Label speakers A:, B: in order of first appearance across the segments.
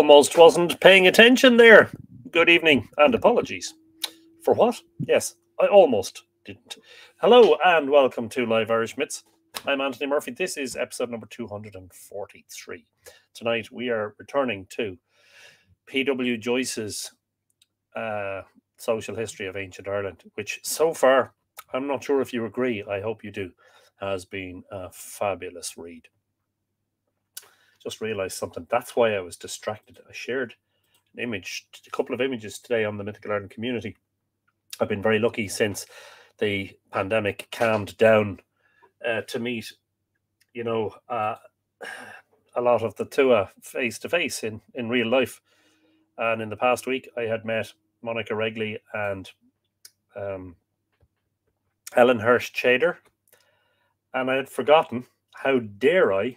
A: Almost wasn't paying attention there. Good evening and apologies. For what? Yes, I almost didn't. Hello and welcome to Live Irish Myths. I'm Anthony Murphy. This is episode number 243. Tonight we are returning to P.W. Joyce's uh, Social History of Ancient Ireland, which so far, I'm not sure if you agree, I hope you do, has been a fabulous read just realized something. That's why I was distracted. I shared an image, a couple of images today on the Mythical Ireland community. I've been very lucky since the pandemic calmed down uh, to meet, you know, uh, a lot of the Tuath face to face in in real life. And in the past week, I had met Monica Regley and um, Helen Hirsch Chader, and I had forgotten how dare I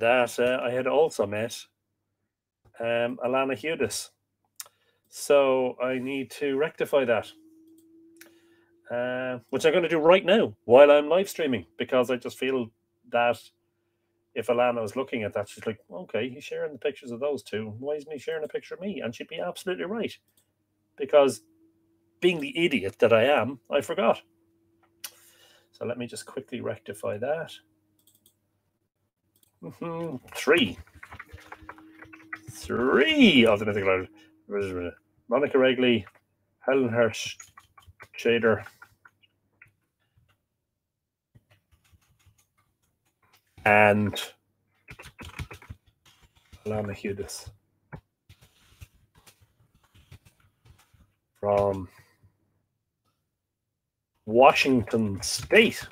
A: that uh, I had also met um, Alana Hudis. So I need to rectify that, uh, which I'm going to do right now while I'm live streaming because I just feel that if Alana was looking at that, she's like, okay, he's sharing the pictures of those two. Why isn't he sharing a picture of me? And she'd be absolutely right because being the idiot that I am, I forgot. So let me just quickly rectify that. Three. Three of the Mythical Ireland. Monica Regley, Helen Hirsch, Shader. and Alana Hudis from Washington State.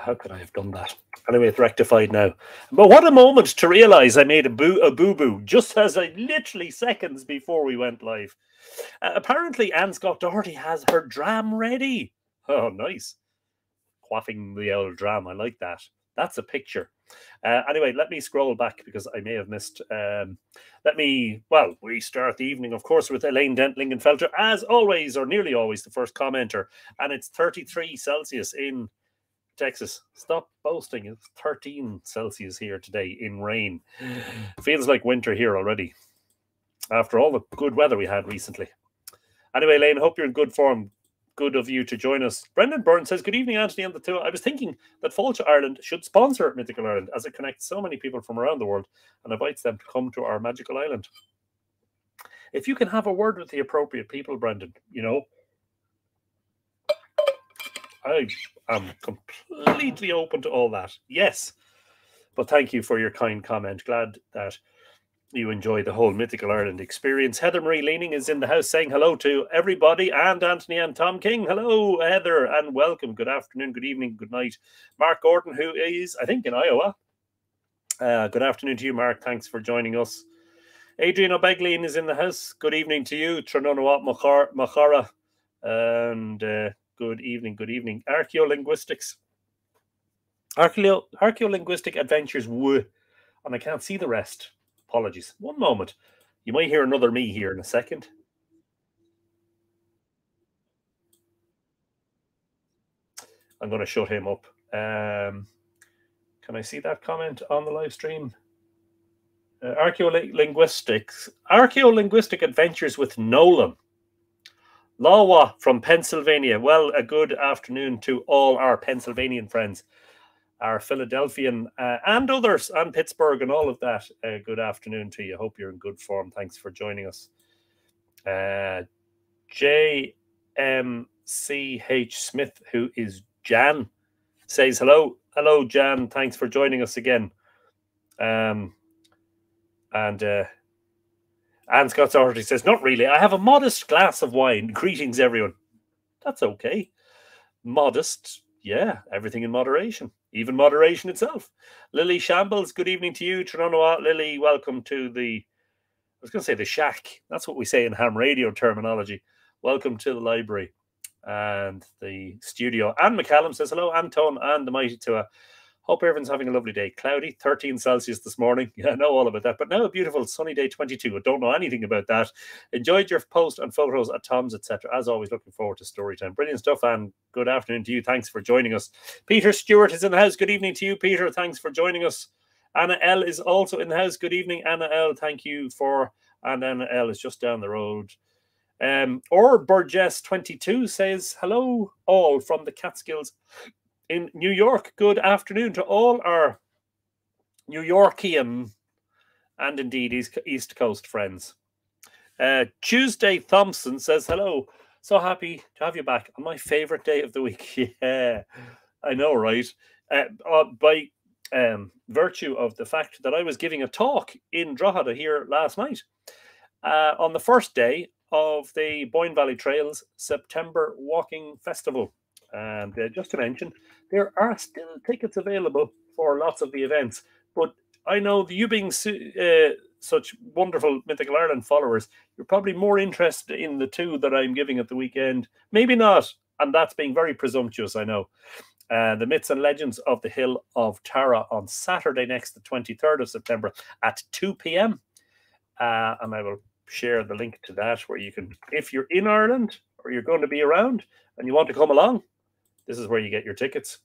A: How could I have done that? Anyway, it's rectified now. But what a moment to realize I made a boo a boo boo just as I literally seconds before we went live. Uh, apparently, Anne Scott Doherty has her dram ready. Oh, nice. Quaffing the old dram. I like that. That's a picture. Uh, anyway, let me scroll back because I may have missed. Um, let me, well, we start the evening, of course, with Elaine Dent Lingenfelter, as always, or nearly always, the first commenter. And it's 33 Celsius in Texas, stop boasting. It's 13 Celsius here today in rain. Feels like winter here already after all the good weather we had recently. Anyway, Lane, hope you're in good form. Good of you to join us. Brendan Byrne says, Good evening, Anthony and the two. I was thinking that Fáilte Ireland should sponsor Mythical Ireland as it connects so many people from around the world and invites them to come to our magical island. If you can have a word with the appropriate people, Brendan, you know, I am completely open to all that. Yes. But thank you for your kind comment. Glad that you enjoy the whole Mythical Ireland experience. Heather Marie Leaning is in the house saying hello to everybody and Anthony and Tom King. Hello, Heather, and welcome. Good afternoon, good evening, good night. Mark Gordon, who is, I think, in Iowa. Uh, good afternoon to you, Mark. Thanks for joining us. Adrian O'Beglin is in the house. Good evening to you, Trinonawat Machara. And uh, Good evening. Good evening. Archaeolinguistics. Archeo archaeolinguistic adventures. Woo. And I can't see the rest. Apologies. One moment. You might hear another me here in a second. I'm going to shut him up. Um, can I see that comment on the live stream? Uh, archaeolinguistics, archaeolinguistic adventures with Nolan. Lawa from Pennsylvania. Well, a good afternoon to all our Pennsylvanian friends, our Philadelphian uh, and others, and Pittsburgh and all of that. Uh, good afternoon to you. Hope you're in good form. Thanks for joining us. Uh, JMCH Smith, who is Jan, says hello. Hello, Jan. Thanks for joining us again. Um, and uh, Anne Scott Doherty says, Not really. I have a modest glass of wine. Greetings, everyone. That's okay. Modest, yeah, everything in moderation, even moderation itself. Lily Shambles, good evening to you. Tronoa, Lily, welcome to the, I was going to say the shack. That's what we say in ham radio terminology. Welcome to the library and the studio. And McCallum says, Hello, Anton and the mighty Tuath. Hope everyone's having a lovely day. Cloudy, 13 Celsius this morning. Yeah, I know all about that. But now a beautiful sunny day, 22. I don't know anything about that. Enjoyed your post and photos at Tom's, etc. As always, looking forward to story time. Brilliant stuff. And good afternoon to you. Thanks for joining us. Peter Stewart is in the house. Good evening to you, Peter. Thanks for joining us. Anna L is also in the house. Good evening, Anna L. Thank you for. And Anna L is just down the road. Um, or Burgess 22 says, Hello, all from the Catskills in New York. Good afternoon to all our New Yorkian and indeed East, Coast friends. Uh, Tuesday Thompson says, Hello, so happy to have you back on my favorite day of the week. Yeah, I know, right? Uh, uh, by um, virtue of the fact that I was giving a talk in Drogheda here last night uh, on the first day of the Boyne Valley Trails September Walking Festival. And uh, just to mention, there are still tickets available for lots of the events. But I know you being uh, such wonderful Mythical Ireland followers, you're probably more interested in the two that I'm giving at the weekend. Maybe not. And that's being very presumptuous, I know. Uh, the Myths and Legends of the Hill of Tara on Saturday next, the 23rd of September at 2 p.m. Uh, and I will share the link to that where you can, if you're in Ireland or you're going to be around and you want to come along, this is where you get your tickets.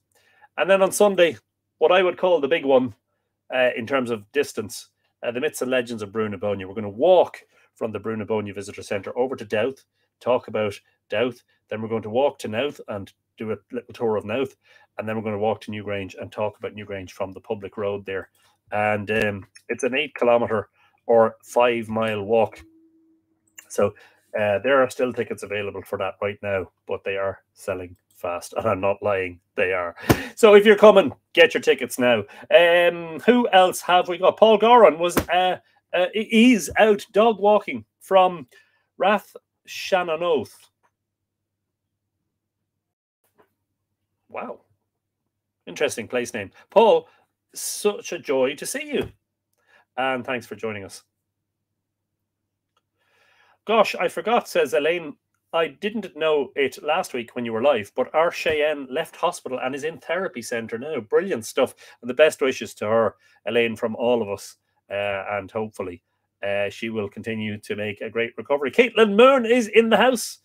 A: And then on Sunday, what I would call the big one uh, in terms of distance, uh, the Myths and Legends of na We're going to walk from the na Visitor Centre over to Dowth, talk about Dowth. Then we're going to walk to Knowth and do a little tour of Knowth. And then we're going to walk to Newgrange and talk about Newgrange from the public road there. And um, it's an eight kilometre or five mile walk so uh, there are still tickets available for that right now, but they are selling fast. And I'm not lying, they are. So if you're coming, get your tickets now. Um, who else have we got? Paul Goran was uh, uh, he's out dog walking from Rath Shannanoth. Wow. Interesting place name. Paul, such a joy to see you. And thanks for joining us. Gosh, I forgot, says Elaine. I didn't know it last week when you were live, but our Cheyenne left hospital and is in therapy centre now. Brilliant stuff. And the best wishes to her, Elaine, from all of us. Uh, and hopefully uh, she will continue to make a great recovery. Caitlin Moon is in the house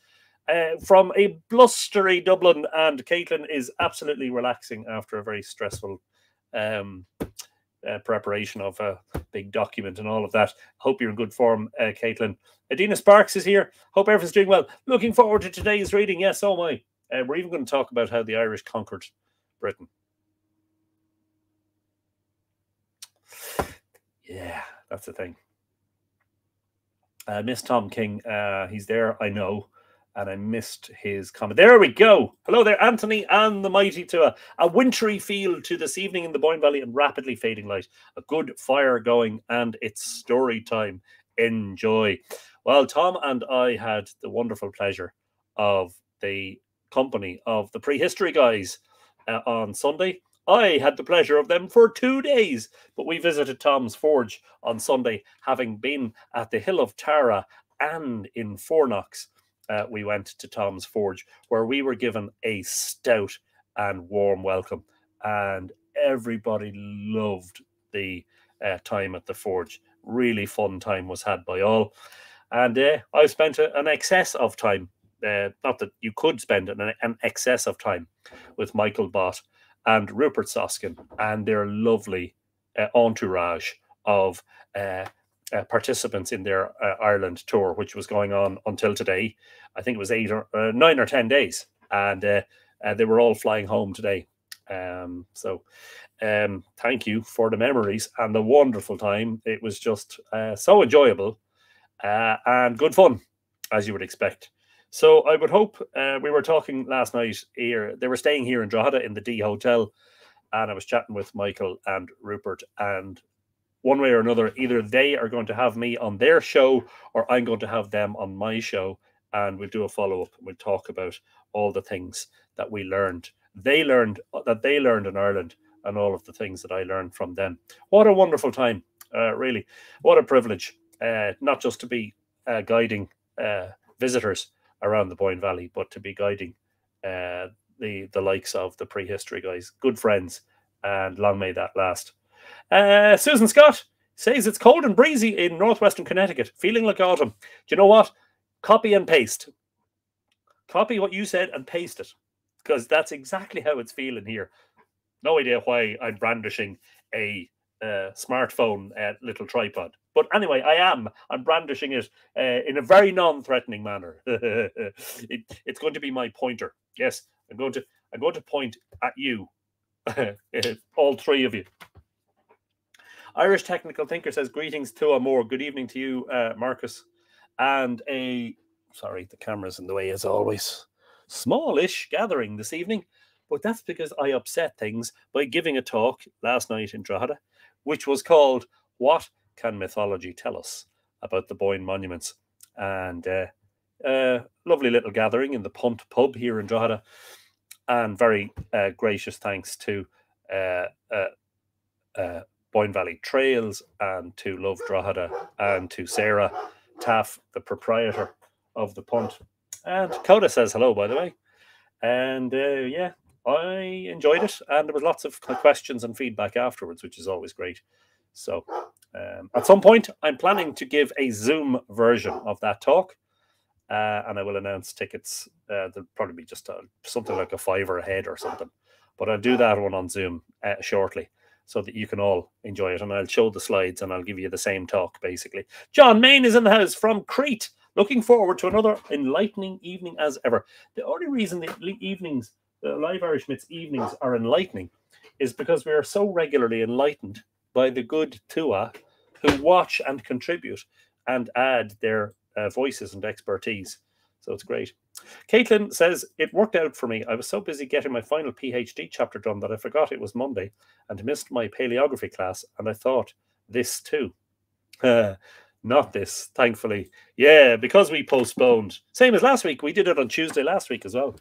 A: uh, from a blustery Dublin, and Caitlin is absolutely relaxing after a very stressful um, uh, preparation of a big document and all of that. Hope you're in good form, uh, Caitlin. Adina Sparks is here. Hope everyone's doing well. Looking forward to today's reading. Yes, oh my. Uh, we're even going to talk about how the Irish conquered Britain. Yeah, that's the thing. Uh, Miss Tom King, uh, he's there, I know and I missed his comment. There we go. Hello there, Anthony and the mighty to a, a wintry feel to this evening in the Boyne Valley and rapidly fading light. A good fire going, and it's story time. Enjoy. Well, Tom and I had the wonderful pleasure of the company of the prehistory guys uh, on Sunday. I had the pleasure of them for two days, but we visited Tom's Forge on Sunday, having been at the Hill of Tara and in Fourknocks uh, we went to Tom's Forge, where we were given a stout and warm welcome, and everybody loved the uh, time at the Forge. Really fun time was had by all, and uh, I spent a, an excess of time. Uh, not that you could spend an, an excess of time with Michael Bott and Rupert Soskin and their lovely uh, entourage of uh, participants in their uh, Ireland tour, which was going on until today. I think it was eight or uh, nine or ten days, and uh, uh, they were all flying home today. Um, so, um, thank you for the memories and the wonderful time. It was just uh, so enjoyable and good fun, as you would expect. So, I would hope we were talking last night here. They were staying here in Drogheda in the D Hotel, and I was chatting with Michael and Rupert and one way or another, either they are going to have me on their show or I'm going to have them on my show. And we'll do a follow up and we'll talk about all the things that we learned. They learned that they learned in Ireland and all of the things that I learned from them. What a wonderful time, uh, really. What a privilege, uh, not just to be uh, guiding uh, visitors around the Boyne Valley, but to be guiding uh, the, the likes of the prehistory guys, good friends and long may that last. Uh, Susan Scott says it's cold and breezy in northwestern Connecticut, feeling like autumn. Do you know what? Copy and paste. Copy what you said and paste it because that's exactly how it's feeling here. No idea why I'm brandishing a uh, smartphone uh, little tripod. But anyway, I am. I'm brandishing it uh, in a very non-threatening manner. it, it's going to be my pointer. Yes, I'm going to. I'm going to point at you, all three of you. Irish Technical Thinker says greetings to a more. Good evening to you, uh, Marcus, and a. Sorry, the camera's in the way as always. Smallish gathering this evening, but that's because I upset things by giving a talk last night in Drogheda, which was called "What can mythology tell us about the Boyne monuments? And uh, lovely little gathering in the Punt pub here in Drogheda. And very uh, gracious thanks to uh, uh, uh, Boyne Valley Trails and to Love Drogheda and to Sarah Taff, the proprietor of the Punt. And Coda says hello, by the way. And yeah, I enjoyed it. And there was lots of questions and feedback afterwards, which is always great. So um, at some point, I'm planning to give a Zoom version of that talk, uh, and I will announce tickets. Uh, there'll probably be just a, something like a fiver ahead or something, but I'll do that one on Zoom uh, shortly so that you can all enjoy it. And I'll show the slides and I'll give you the same talk basically. John Main is in the house from Crete. Looking forward to another enlightening evening as ever. The only reason the evenings, the Live Irish Myths evenings are enlightening is because we are so regularly enlightened by the good Tuath who watch and contribute and add their uh, voices and expertise. So it's great. Caitlin says, It worked out for me. I was so busy getting my final PhD chapter done that I forgot it was Monday and missed my paleography class. And I thought, this too. Uh, not this, thankfully. Yeah, because we postponed. Same as last week. We did it on Tuesday last week as well.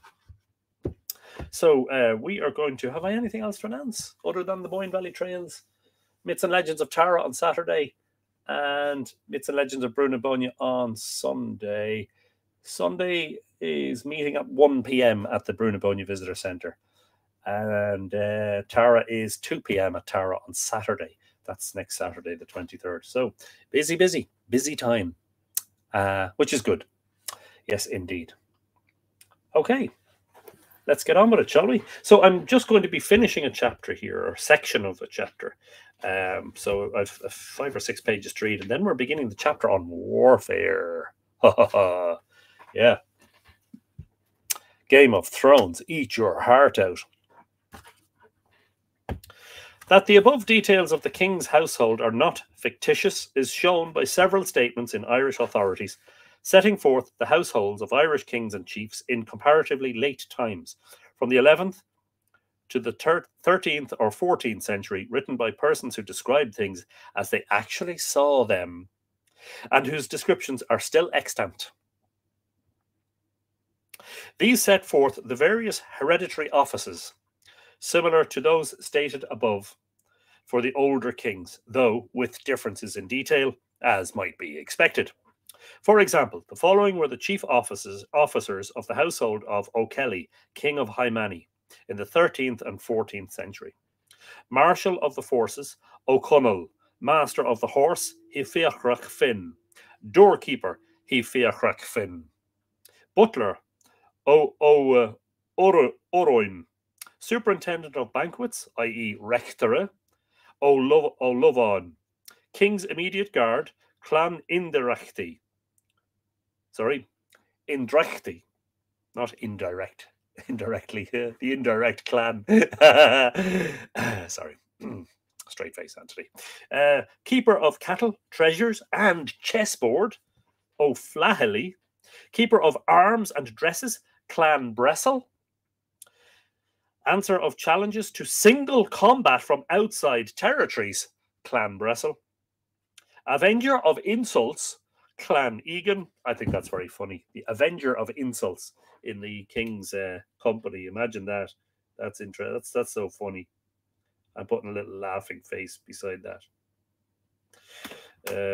A: So uh, we are going to have I anything else to announce other than the Boyne Valley Trails? Myths and Legends of Tara on Saturday, and Myths and Legends of Brú na Bóinne on Sunday. Sunday is meeting at 1 p.m. at the Brú na Bóinne Visitor Centre. And uh, Tara is 2 p.m. at Tara on Saturday. That's next Saturday, the 23rd. So busy, busy, busy time, uh, which is good. Yes, indeed. Okay let's get on with it, shall we? So I'm just going to be finishing a chapter here, or section of a chapter. Um, so I've, I've five or six pages to read, and then we're beginning the chapter on warfare. yeah. Game of Thrones, eat your heart out. That the above details of the king's household are not fictitious is shown by several statements in Irish authorities setting forth the households of Irish kings and chiefs in comparatively late times, from the 11th to the 13th or 14th century, written by persons who described things as they actually saw them, and whose descriptions are still extant. These set forth the various hereditary offices, similar to those stated above, for the older kings, though with differences in detail, as might be expected. For example, the following were the chief officers, officers of the household of O'Kelly, king of Hymany, in the 13th and 14th century. Marshal of the forces, O'Connell, master of the horse, Hifiachrach Finn, doorkeeper, Hifiachrach Finn, butler, O, o uh, Oroin, superintendent of banquets, i.e., rectore, O, Lovon, king's immediate guard, Clan Indirachti, sorry, Indrachti, not indirect, indirectly, the indirect clan. sorry. Straight face, Anthony. Uh, keeper of cattle, treasures, and chessboard, O'Flaherty. Keeper of arms and dresses, Clan Bressel. Answer of challenges to single combat from outside territories, Clan Bressel. Avenger of insults, Clan Egan. I think that's very funny. The Avenger of Insults in the King's uh, company. Imagine that. That's interesting. That's that's so funny. I'm putting a little laughing face beside that.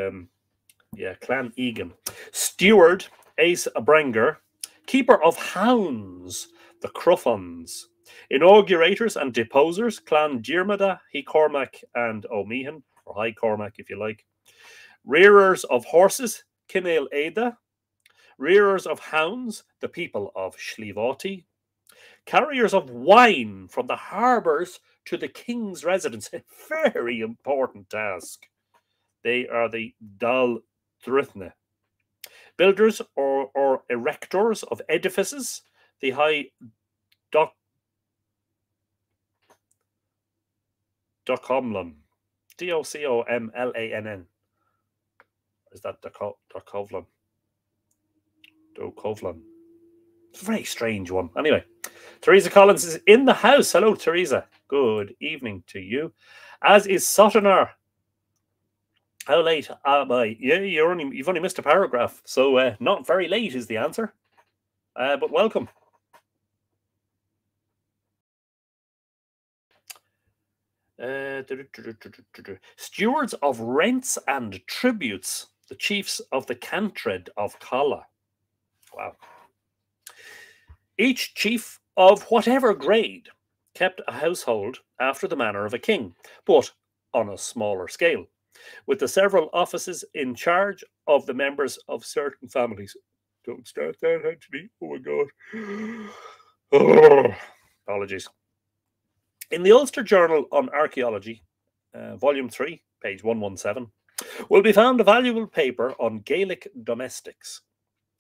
A: Um, yeah, Clan Egan. Steward, Ace Abranger. Keeper of Hounds, the Cruffons. Inaugurators and deposers, Clan Diarmada, He Cormac, and O'Meehan, or High Cormac if you like. Rearers of horses, Kinnail Ada. Rearers of hounds, the people of Shlivati. Carriers of wine from the harbours to the king's residence. A very important task. They are the Dal Drithne. Builders or, or erectors of edifices, the high doc Docomlon. D O C O M L A N N. Is that Docovlon? Docovlon. It's a very strange one. Anyway, Teresa Collins is in the house. Hello, Teresa. Good evening to you. As is Sotonar. How late am I? Yeah, you're only you've only missed a paragraph, so uh, not very late is the answer. Uh, but welcome. Uh, stewards of rents and tributes, the chiefs of the Cantred of Kala. Wow. Each chief of whatever grade kept a household after the manner of a king, but on a smaller scale, with the several offices in charge of the members of certain families. Don't start that, Anthony. Oh my God. Oh, apologies. In the Ulster Journal on Archaeology, uh, Volume 3, page 117, will be found a valuable paper on Gaelic domestics,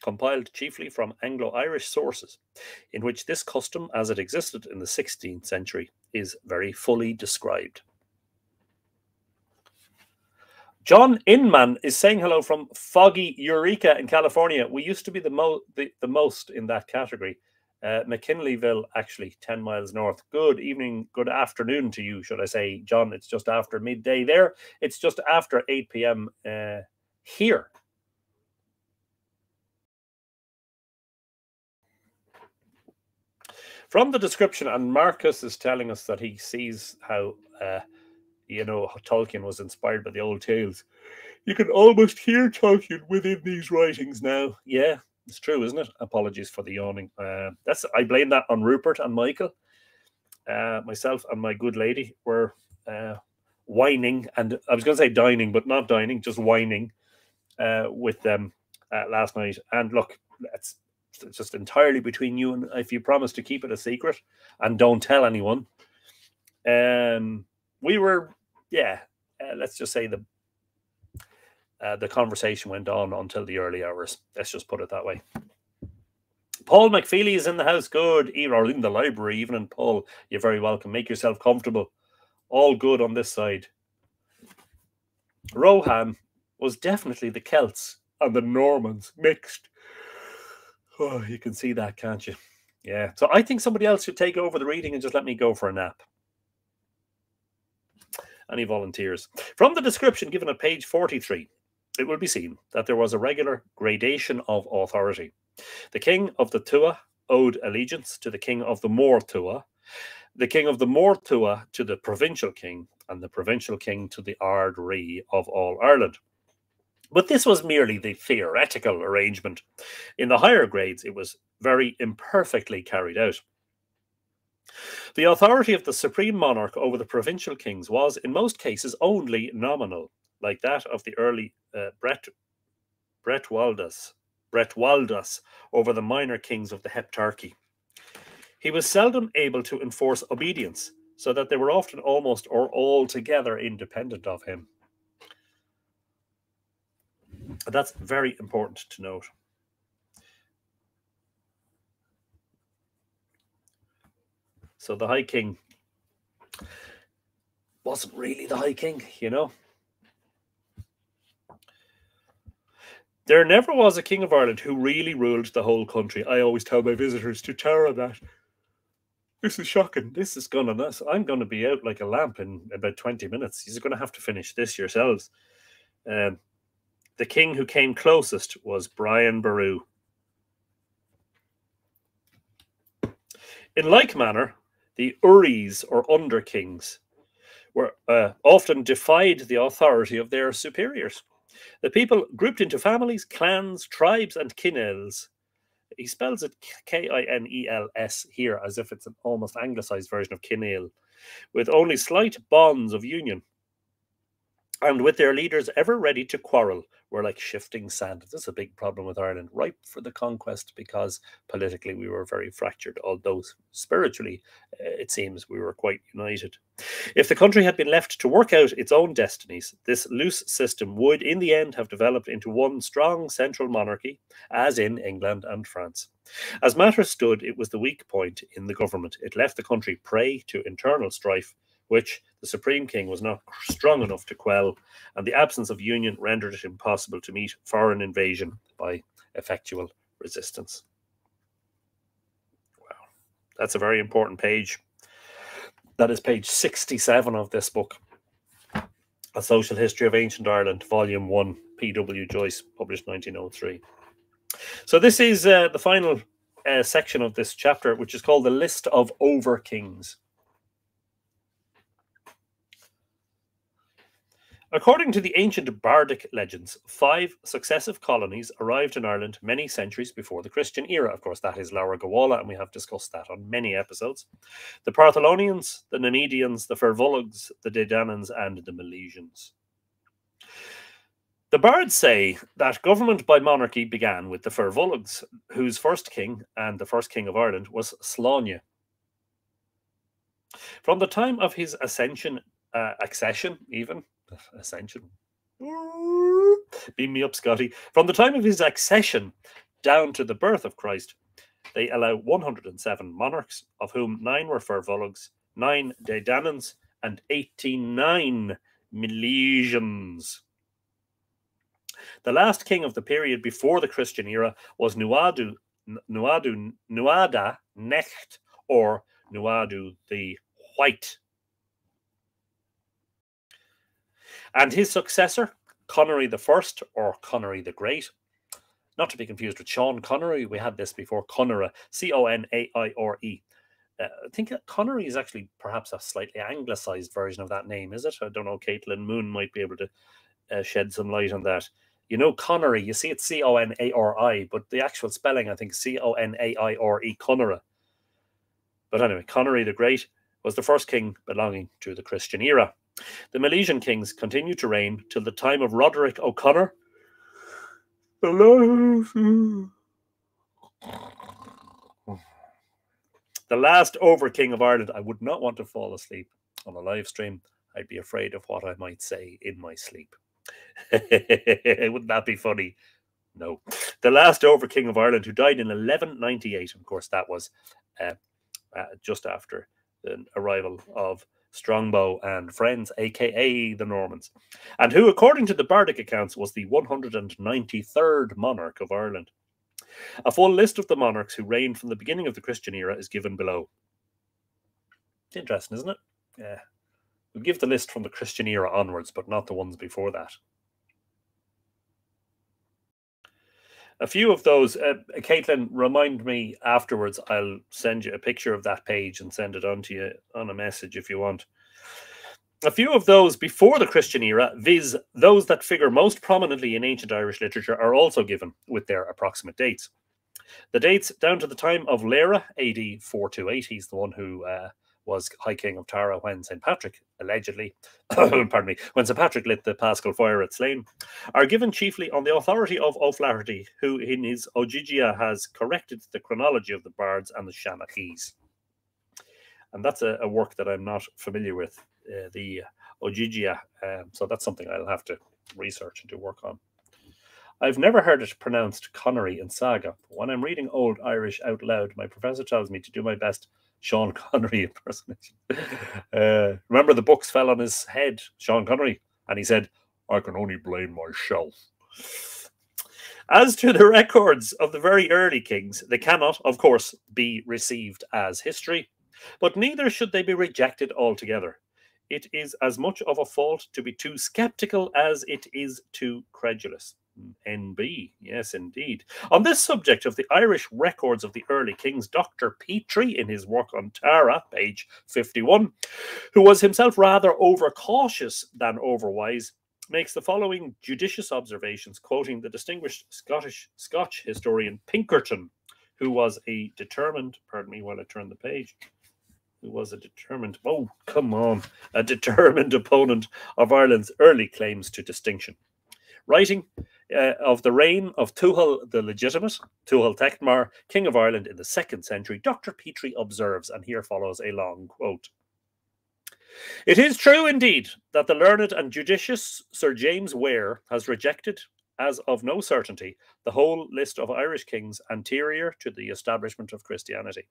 A: compiled chiefly from Anglo Irish sources, in which this custom, as it existed in the 16th century, is very fully described. John Inman is saying hello from foggy Eureka in California. We used to be the, mo- the, the most in that category. Uh, McKinleyville, actually, 10 miles north. Good evening, good afternoon to you, should I say, John. It's just after midday there. It's just after 8 p.m. Uh, here. From the description, and Marcus is telling us that he sees how, uh, you know, Tolkien was inspired by the old tales. You can almost hear Tolkien within these writings now. Yeah, it's true, isn't it? Apologies for the yawning. Uh, that's I blame that on Rupert and Michael. Uh, myself and my good lady were uh, whining, and I was going to say dining, but not dining, just whining uh, with them uh, last night. And look, it's just entirely between you and if you promise to keep it a secret and don't tell anyone. Um, we were, yeah, uh, let's just say the uh, the conversation went on until the early hours. Let's just put it that way. Paul McFeely is in the house. Good. Or in the library, even. And Paul, you're very welcome. Make yourself comfortable. All good on this side. Rohan was definitely the Celts and the Normans mixed. Oh, you can see that, can't you? Yeah. So I think somebody else should take over the reading and just let me go for a nap. Any volunteers? From the description given at page 43, it will be seen that there was a regular gradation of authority. The king of the Tuath owed allegiance to the king of the More Tuath, the king of the More Tuath to the provincial king, and the provincial king to the Ard Ri of all Ireland. But this was merely the theoretical arrangement. In the higher grades, it was very imperfectly carried out. The authority of the supreme monarch over the provincial kings was, in most cases, only nominal, like that of the early uh, over the minor kings of the Heptarchy. He was seldom able to enforce obedience, so that they were often almost or altogether independent of him. That's very important to note. So the High King wasn't really the High King, you know. There never was a king of Ireland who really ruled the whole country. I always tell my visitors to Tara that. This is shocking. This is gonna this. I'm gonna be out like a lamp in about 20 minutes. You're gonna have to finish this yourselves. Um, the king who came closest was Brian Boru. In like manner, the Uris or under kings were uh, often defied the authority of their superiors. The people grouped into families, clans, tribes, and kinels He spells it K I N E L S here as if it's an almost anglicized version of Kinnail, with only slight bonds of union and with their leaders ever ready to quarrel, were like shifting sand. This is a big problem with Ireland, ripe for the conquest because politically we were very fractured, although spiritually uh, it seems we were quite united. If the country had been left to work out its own destinies, this loose system would in the end have developed into one strong central monarchy, as in England and France. As matters stood, it was the weak point in the government. It left the country prey to internal strife which the Supreme King was not strong enough to quell, and the absence of union rendered it impossible to meet foreign invasion by effectual resistance. Wow, that's a very important page. That is page 67 of this book, A Social History of Ancient Ireland, Volume 1, P.W. Joyce, published 1903. So, this is uh, the final uh, section of this chapter, which is called The List of Over Kings. According to the ancient bardic legends, five successive colonies arrived in Ireland many centuries before the Christian era. Of course, that is Gabála, and we have discussed that on many episodes. The Partholonians, the Nemedians, the Firvulugs, the Dedanans, and the Milesians. The bards say that government by monarchy began with the Firvulugs, whose first king and the first king of Ireland was Sláine. From the time of his ascension, uh, accession, even ascension. Beam me up, Scotty. From the time of his accession down to the birth of Christ, they allow 107 monarchs, of whom nine were Firvulugs, nine Dedanans, and 89 Milesians. The last king of the period before the Christian era was Nuadu, Nuadu, Nuada Necht, or Nuadu the White. And his successor, Connery the First or Connery the Great, not to be confused with Sean Connery. We had this before. Conora, C O N A I R E. Uh, I think Connery is actually perhaps a slightly anglicized version of that name, is it? I don't know. Caitlin Moon might be able to uh, shed some light on that. You know, Connery, you see it's C O N A R I, but the actual spelling, I think, C O N A I R E, Conora. But anyway, Connery the Great was the first king belonging to the Christian era. The Milesian kings continued to reign till the time of Roderick O'Connor. The last over king of Ireland. I would not want to fall asleep on a live stream. I'd be afraid of what I might say in my sleep. Wouldn't that be funny? No. The last over king of Ireland who died in 1198. Of course, that was uh, uh, just after the arrival of Strongbow and friends, aka the Normans, and who, according to the Bardic accounts, was the 193rd monarch of Ireland. A full list of the monarchs who reigned from the beginning of the Christian era is given below. It's interesting, isn't it? Yeah. We'll give the list from the Christian era onwards, but not the ones before that. A few of those. Uh, Caitlin, remind me afterwards. I'll send you a picture of that page and send it on to you on a message if you want. A few of those before the Christian era, viz., those that figure most prominently in ancient Irish literature, are also given with their approximate dates. The dates down to the time of Lera, AD 428, he's the one who uh, was High King of Tara when St. Patrick allegedly, pardon me, when St. Patrick lit the Paschal fire at Slane, are given chiefly on the authority of O'Flaherty, who in his Ogygia has corrected the chronology of the bards and the Shanachis. And that's a, a work that I'm not familiar with, uh, the Ogygia. Um, so that's something I'll have to research and do work on. I've never heard it pronounced Connery in Saga. When I'm reading Old Irish out loud, my professor tells me to do my best Sean Connery impersonation. Uh, remember, the books fell on his head, Sean Connery, and he said, I can only blame myself. As to the records of the very early kings, they cannot, of course, be received as history, but neither should they be rejected altogether. It is as much of a fault to be too skeptical as it is too credulous. NB. Yes, indeed. On this subject of the Irish records of the early kings, Dr. Petrie, in his work on Tara, page 51, who was himself rather overcautious than overwise, makes the following judicious observations, quoting the distinguished Scottish Scotch historian Pinkerton, who was a determined, pardon me while I turn the page, who was a determined, oh, come on, a determined opponent of Ireland's early claims to distinction. Writing uh, of the reign of Tuathal the Legitimate, Tuathal Techtmar, King of Ireland in the second century, Dr. Petrie observes, and here follows a long quote. It is true indeed that the learned and judicious Sir James Ware has rejected, as of no certainty, the whole list of Irish kings anterior to the establishment of Christianity.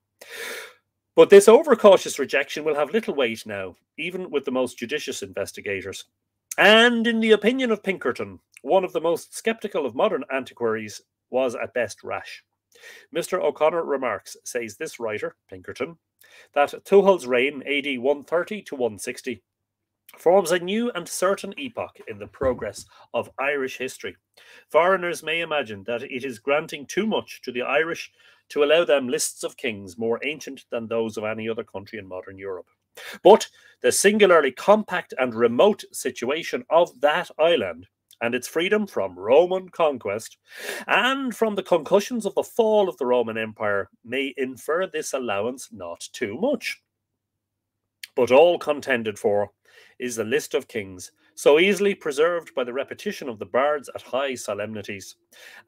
A: But this overcautious rejection will have little weight now, even with the most judicious investigators. And in the opinion of Pinkerton, one of the most sceptical of modern antiquaries was at best rash. Mr. O'Connor remarks, says this writer, Pinkerton, that Tuathal's reign, AD 130 to 160, forms a new and certain epoch in the progress of Irish history. Foreigners may imagine that it is granting too much to the Irish to allow them lists of kings more ancient than those of any other country in modern Europe. But the singularly compact and remote situation of that island and its freedom from Roman conquest and from the concussions of the fall of the Roman Empire may infer this allowance not too much. But all contended for is the list of kings, so easily preserved by the repetition of the bards at high solemnities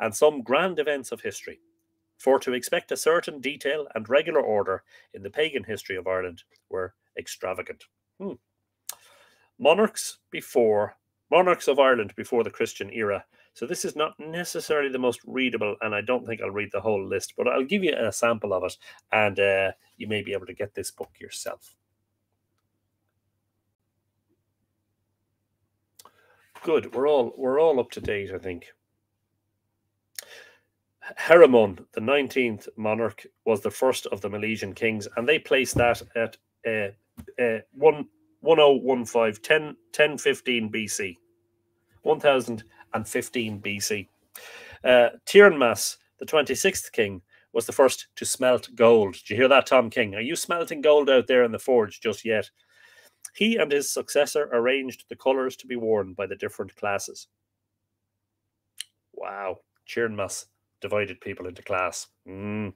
A: and some grand events of history, for to expect a certain detail and regular order in the pagan history of Ireland were extravagant. Hmm. Monarchs before monarchs of Ireland before the Christian era. So this is not necessarily the most readable, and I don't think I'll read the whole list, but I'll give you a sample of it, and uh, you may be able to get this book yourself. Good. We're all we're all up to date, I think. Heremon, the 19th monarch, was the first of the Milesian kings, and they placed that at uh, uh, 1, 1015, 10, 1015 BC. 1015 BC. Uh, Tiernmas, the 26th king, was the first to smelt gold. Did you hear that, Tom King? Are you smelting gold out there in the forge just yet? He and his successor arranged the colours to be worn by the different classes. Wow. Tiernmas divided people into class. Mm.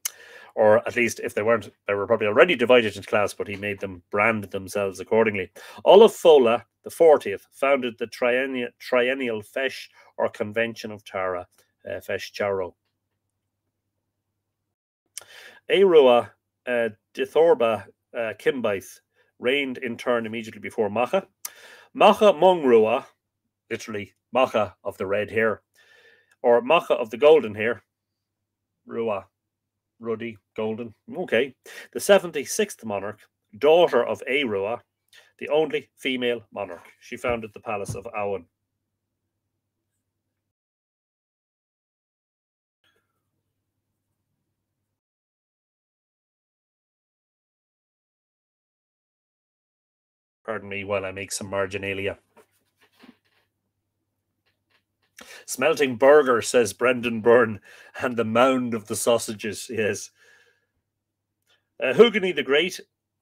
A: Or at least if they weren't, they were probably already divided into class, but he made them brand themselves accordingly. Ollamh Fodla, the 40th, founded the triennial, triennial Feis or Convention of Tara, uh, Feis Charo. Arua uh, Dithorba uh, Kimbaith reigned in turn immediately before Macha. Macha Mongrua, literally Macha of the red hair, or Macha of the golden hair, Rua, Ruddy, Golden. Okay. The 76th monarch, daughter of Arua, the only female monarch. She founded the Palace of Awan. Pardon me while I make some marginalia. Smelting burger, says Brendan Byrne, and the mound of the sausages. Yes. Uh, the Great,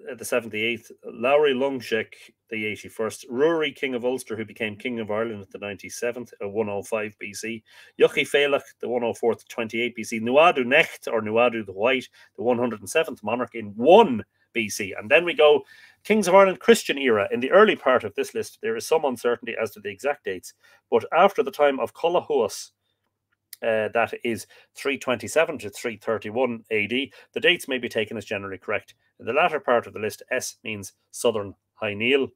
A: uh, the 78th, Lowry Lungshek, the 81st, Rory, King of Ulster, who became King of Ireland at the 97th, uh, 105 BC, Yuchi Felach, the 104th, 28 BC, Nuadu Necht, or Nuadu the White, the 107th monarch in 1 BC. And then we go Kings of Ireland Christian era. In the early part of this list, there is some uncertainty as to the exact dates, but after the time of Colla Uais, uh, that is 327 to 331 AD, the dates may be taken as generally correct. In the latter part of the list, S means southern Hy Neill,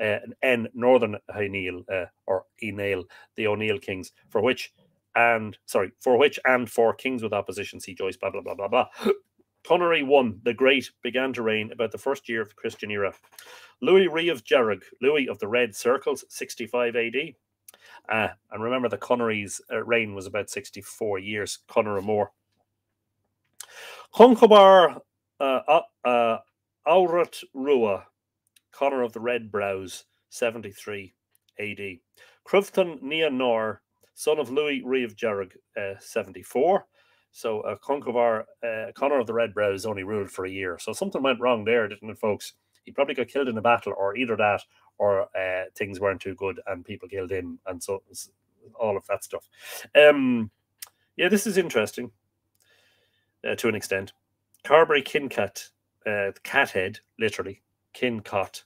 A: uh, N northern Hy Neill, uh, or Enail, the O'Neill kings, for which and sorry, for which and for kings with opposition, see Joyce, blah blah blah blah blah. Connery I, the Great, began to reign about the first year of the Christian era. Louis Rie of Jarrig, Louis of the Red Circles, 65 AD. Uh, and remember that Connery's uh, reign was about 64 years, Conor More. Concobar uh, uh, Aurat Rua, Conor of the Red Brows, 73 AD. Crufton Nianor, son of Louis Rie of Jarrig, uh, 74. So uh, Concobar, uh, Connor of the Red Brows only ruled for a year. So something went wrong there, didn't it, folks? He probably got killed in a battle, or either that, or uh, things weren't too good and people killed him, and so all of that stuff. Um, yeah, this is interesting. uh, to an extent. Carberry Kincat, uh, cat head, literally, Kincot,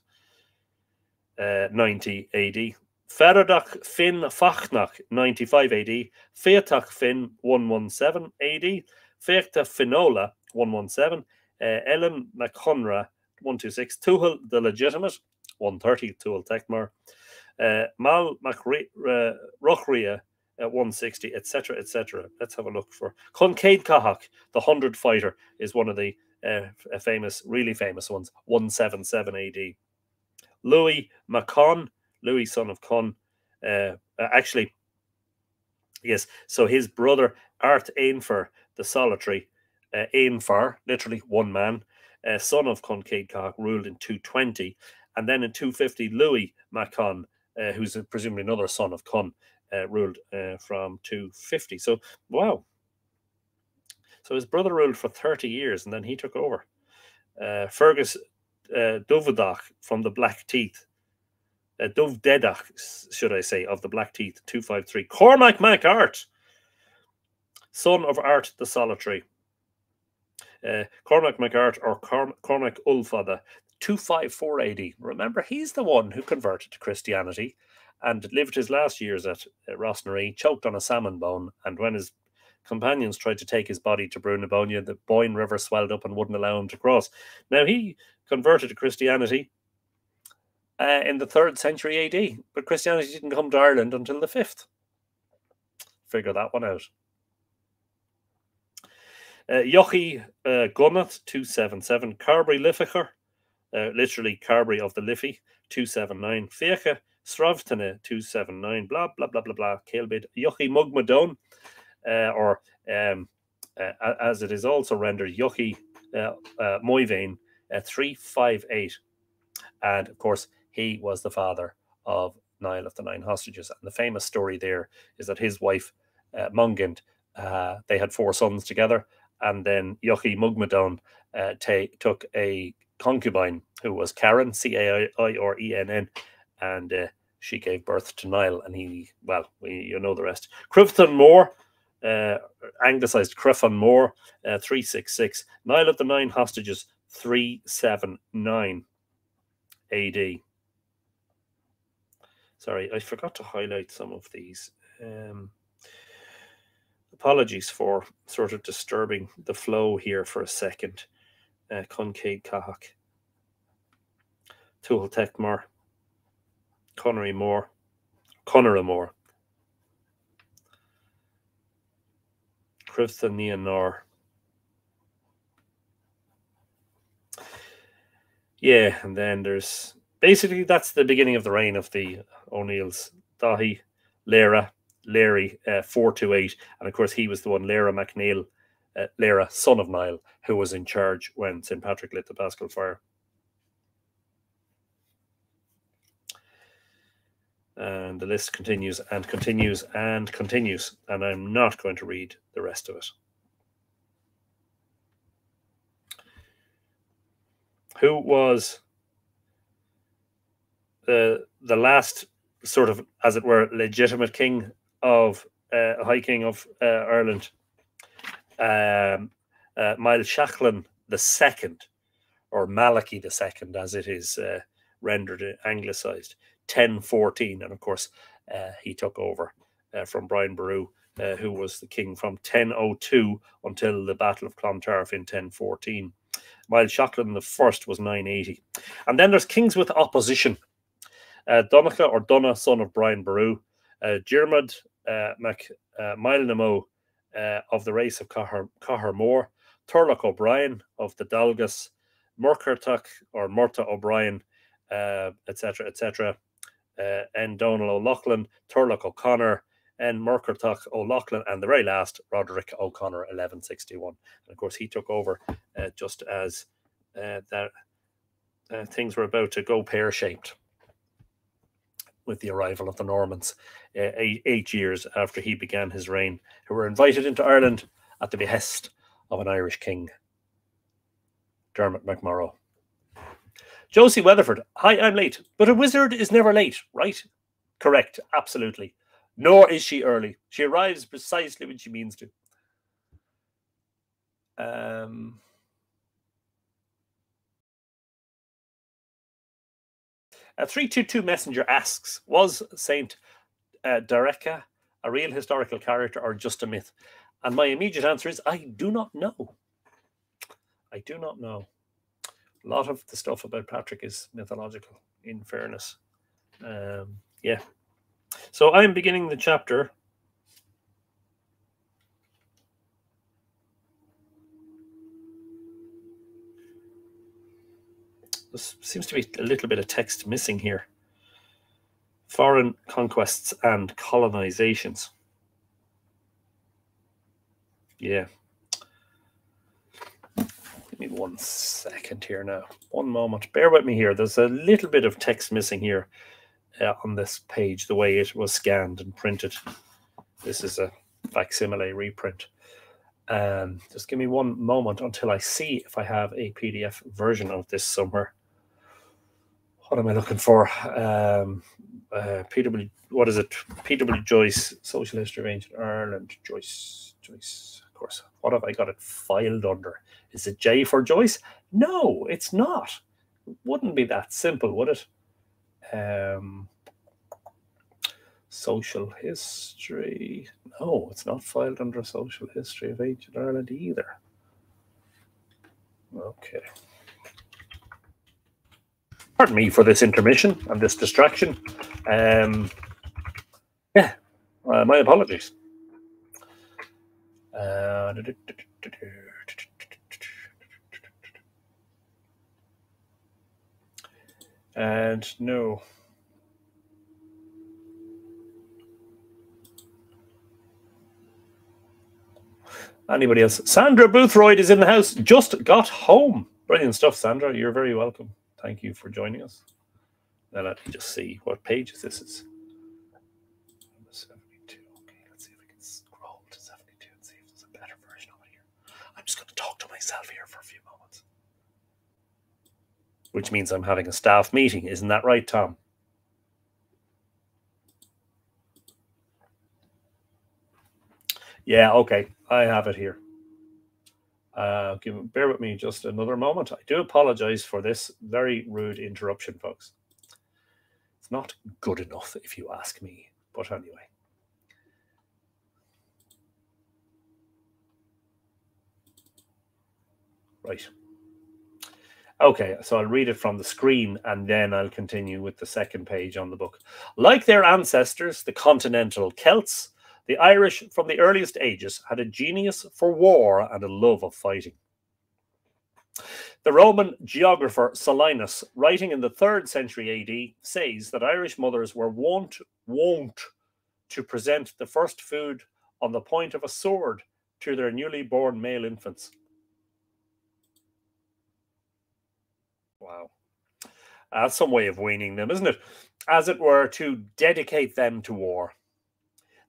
A: uh, 90 AD. Feradach Finn Fachnach, 95 AD. Featach Finn, 117 AD. Feachta Finola, 117. Uh, Ellen McConra, 126. Tuathal the Legitimate, 130. Tuathal Techtmar. Uh, Mal Macrochria, at 160, etc., etc. Let's have a look for Concade Kahak, the hundred fighter, is one of the uh, famous, really famous ones. 177 AD. Louis Macon, Louis son of Con, uh, actually, yes. So his brother Art Ainfer, the solitary, uh, Ainfar, literally one man, uh, son of Concade Kahak, ruled in 220, and then in 250 Louis Macon, uh, who's presumably another son of Con, uh, ruled uh, from 250. So, wow. So his brother ruled for 30 years and then he took over. Uh, Fergus uh, Dovedach from the Black Teeth. Uh, Dovdedach, should I say, of the Black Teeth, 253. Cormac MacArt, son of Art the Solitary. Uh, Cormac MacArt or Corm Cormac Ulfada, 254 AD. Remember, he's the one who converted to Christianity and lived his last years at uh, choked on a salmon bone. And when his companions tried to take his body to Brú na Bóinne, the Boyne River swelled up and wouldn't allow him to cross. Now, he converted to Christianity uh, in the third century AD, but Christianity didn't come to Ireland until the fifth. Figure that one out. Uh, Yochi uh, Gunneth, 277. Carberry Lificher, uh, literally Carberry of the Liffey, 279. Fiacha Sravtane 279, blah, blah, blah, blah, blah, Kelbid, Yochi Mugmadon, uh, or um, uh, as it is also rendered, Yochi uh, uh, Moivain uh, 358. And of course, he was the father of Niall of the Nine Hostages. And the famous story there is that his wife, uh, Mungand, uh, they had four sons together. And then Yochi Mugmadon uh, took a concubine who was Cairenn, C A I or E N N, and uh, she gave birth to Niall, and he, well, we, you know the rest. Crufton Moore, uh, anglicized Cruffon Moore, uh, 366. Niall of the Nine Hostages, 379 AD. Sorry, I forgot to highlight some of these. Um, apologies for sort of disturbing the flow here for a second. Uh, Concade Kahak. Tuathal Techtmar. Connery Moore, Conor Moore, Krista Neonor. Yeah, and then there's basically that's the beginning of the reign of the O'Neills. Dahi, Lera, Larry, uh, 428. And of course, he was the one, Lera McNeil, uh, Lera, son of Niall, who was in charge when St. Patrick lit the Paschal fire. And the list continues and continues and continues. And I'm not going to read the rest of it. Who was the the last sort of, as it were, legitimate king of uh, High King of uh, Ireland? Um, uh, Miles Shacklin the second, or Malachy the second, as it is uh, rendered anglicized. 1014. And of course, uh, he took over uh, from Brian Boru, uh, who was the king from 1002 until the Battle of Clontarf in 1014. While Shacklin the first was 980. And then there's kings with opposition. Uh, Donacha or Donna, son of Brian Boru, uh, uh, Mac uh, uh, of the race of Cahar, Cahar Moore, Turlough O'Brien of the Dalgas, Murkertuck or Murta O'Brien, etc., etc uh, and Donald O'Loughlin, Turlough O'Connor, and Murkertuck O'Loughlin, and the very last, Roderick O'Connor, 1161. And of course, he took over uh, just as uh, that uh, things were about to go pear shaped with the arrival of the Normans uh, eight, eight years after he began his reign, who were invited into Ireland at the behest of an Irish king, Dermot McMurrough. Josie Weatherford, hi, I'm late. But a wizard is never late, right? Correct, absolutely. Nor is she early. She arrives precisely when she means to. Um, a 322 messenger asks Was Saint uh, Darerca a real historical character or just a myth? And my immediate answer is I do not know. I do not know. A lot of the stuff about Patrick is mythological, in fairness. Um, yeah. So I'm beginning the chapter. There seems to be a little bit of text missing here. Foreign conquests and colonizations. Yeah. Give me one second here now. One moment. Bear with me here. There's a little bit of text missing here uh, on this page, the way it was scanned and printed. This is a facsimile reprint. Um, just give me one moment until I see if I have a PDF version of this somewhere. What am I looking for? Um, uh, PW, what is it? PW Joyce, Social History of Ancient Ireland. Joyce, Joyce, of course. What have I got it filed under? Is it J for Joyce? No, it's not. Wouldn't be that simple, would it? Um, social history. No, it's not filed under social history of ancient Ireland either. Okay. Pardon me for this intermission and this distraction. Um, yeah, uh, my apologies. Uh, and no. Anybody else? Sandra Boothroyd is in the house. Just got home. Brilliant stuff, Sandra. You're very welcome. Thank you for joining us. Now let me just see what pages this is. 72. Okay, let's see if can scroll to 72 and see if there's a better version here. I'm just going to talk to myself here for a few moments. Which means I'm having a staff meeting. Isn't that right, Tom? Yeah, okay. I have it here. Uh, give, bear with me just another moment. I do apologize for this very rude interruption, folks. It's not good enough, if you ask me. But anyway. Right. Okay, so I'll read it from the screen and then I'll continue with the second page on the book. Like their ancestors, the continental Celts, the Irish, from the earliest ages, had a genius for war and a love of fighting. The Roman geographer Solinus, writing in the third century AD, says that Irish mothers were wont, wont to present the first food on the point of a sword to their newly born male infants. Wow. That's some way of weaning them, isn't it? As it were, to dedicate them to war.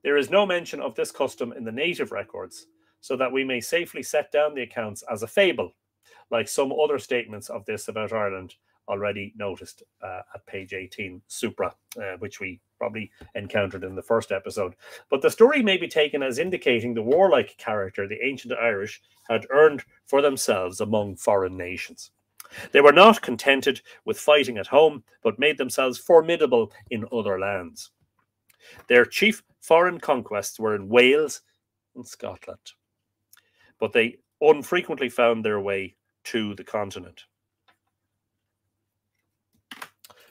A: There is no mention of this custom in the native records, so that we may safely set down the accounts as a fable, like some other statements of this about Ireland already noticed uh, at page 18, Supra, uh, which we probably encountered in the first episode. But the story may be taken as indicating the warlike character the ancient Irish had earned for themselves among foreign nations. They were not contented with fighting at home, but made themselves formidable in other lands. Their chief foreign conquests were in Wales and Scotland, but they unfrequently found their way to the continent.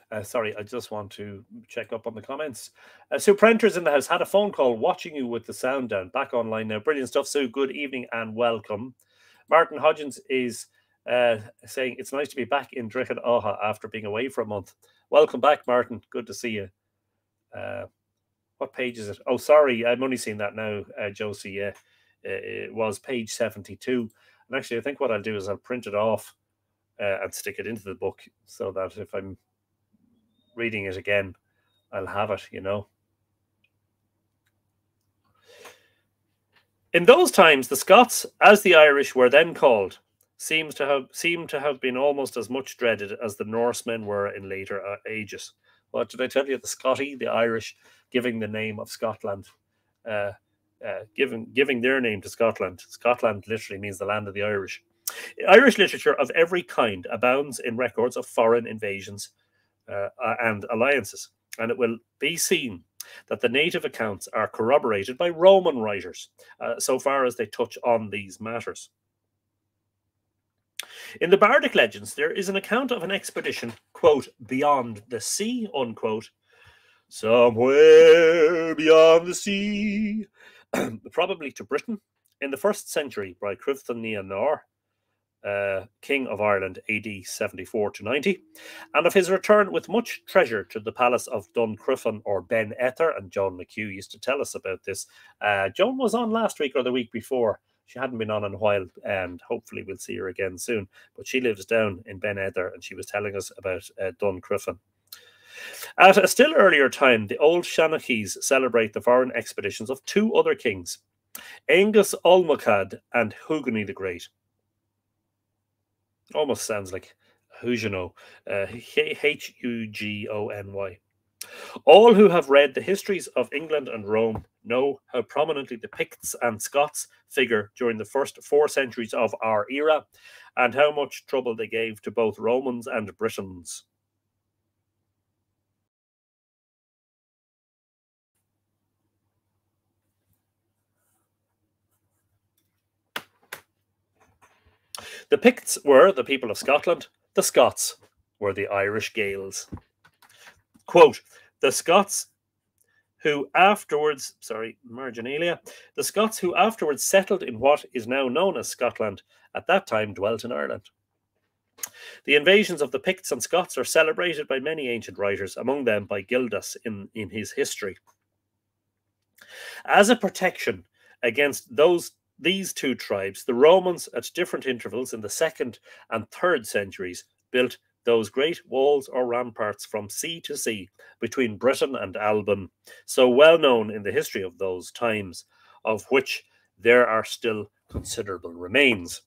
A: Uh, sorry, I just want to check up on the comments. Uh, Sue Prenter's in the house. Had a phone call watching you with the sound down. Back online now. Brilliant stuff, Sue. Good evening and welcome. Martin Hodgins is uh, saying it's nice to be back in Droichead Átha after being away for a month. Welcome back, Martin. Good to see you. Uh, what page is it? Oh, sorry, I'm only seeing that now, uh, Josie. Yeah, it was page 72. And actually, I think what I'll do is I'll print it off uh, and stick it into the book so that if I'm reading it again, I'll have it, you know. In those times, the Scots, as the Irish were then called, seems to have seemed to have been almost as much dreaded as the Norsemen were in later uh, ages. What did I tell you? The Scoti, the Irish, giving the name of Scotland uh, uh, giving giving their name to Scotland. Scotland literally means the land of the Irish. Irish literature of every kind abounds in records of foreign invasions uh, and alliances, and it will be seen that the native accounts are corroborated by Roman writers, uh, so far as they touch on these matters. In the Bardic legends, there is an account of an expedition, quote, beyond the sea, unquote, somewhere beyond the sea, probably to Britain, in the first century by Cruithne Nianor, uh, King of Ireland, AD 74 to 90, and of his return with much treasure to the palace of Duncruffin or Ben Ether. And Joan McHugh used to tell us about this. Uh, Joan was on last week or the week before. She hadn't been on in a while, and hopefully we'll see her again soon. But she lives down in Ben Ether, and she was telling us about uh, Duncruffin. At a still earlier time, the old Shanachies celebrate the foreign expeditions of two other kings, Angus Olmocad and Hugony the Great. Almost sounds like Huguenot, uh, H U G O N Y. All who have read the histories of England and Rome know how prominently the Picts and Scots figure during the first four centuries of our era and how much trouble they gave to both Romans and Britons. The Picts were the people of Scotland, the Scots were the Irish Gaels. Quote, the Scots who afterwards, sorry, marginalia, the Scots who afterwards settled in what is now known as Scotland, at that time dwelt in Ireland. The invasions of the Picts and Scots are celebrated by many ancient writers, among them by Gildas in, in his history. As a protection against those these two tribes, the Romans at different intervals in the second and third centuries, built those great walls or ramparts from sea to sea between Britain and Alban, so well known in the history of those times, of which there are still considerable remains.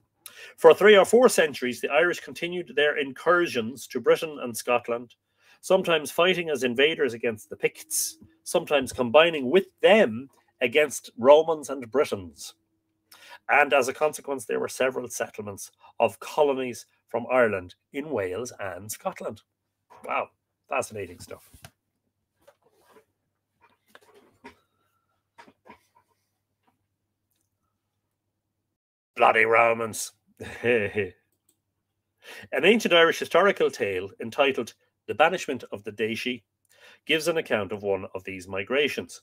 A: For three or four centuries, the Irish continued their incursions to Britain and Scotland, sometimes fighting as invaders against the Picts, sometimes combining with them against Romans and Britons and as a consequence, there were several settlements of colonies from Ireland in Wales and Scotland. Wow, fascinating stuff. Bloody Romans. An ancient Irish historical tale entitled The Banishment of the Déisi gives an account of one of these migrations.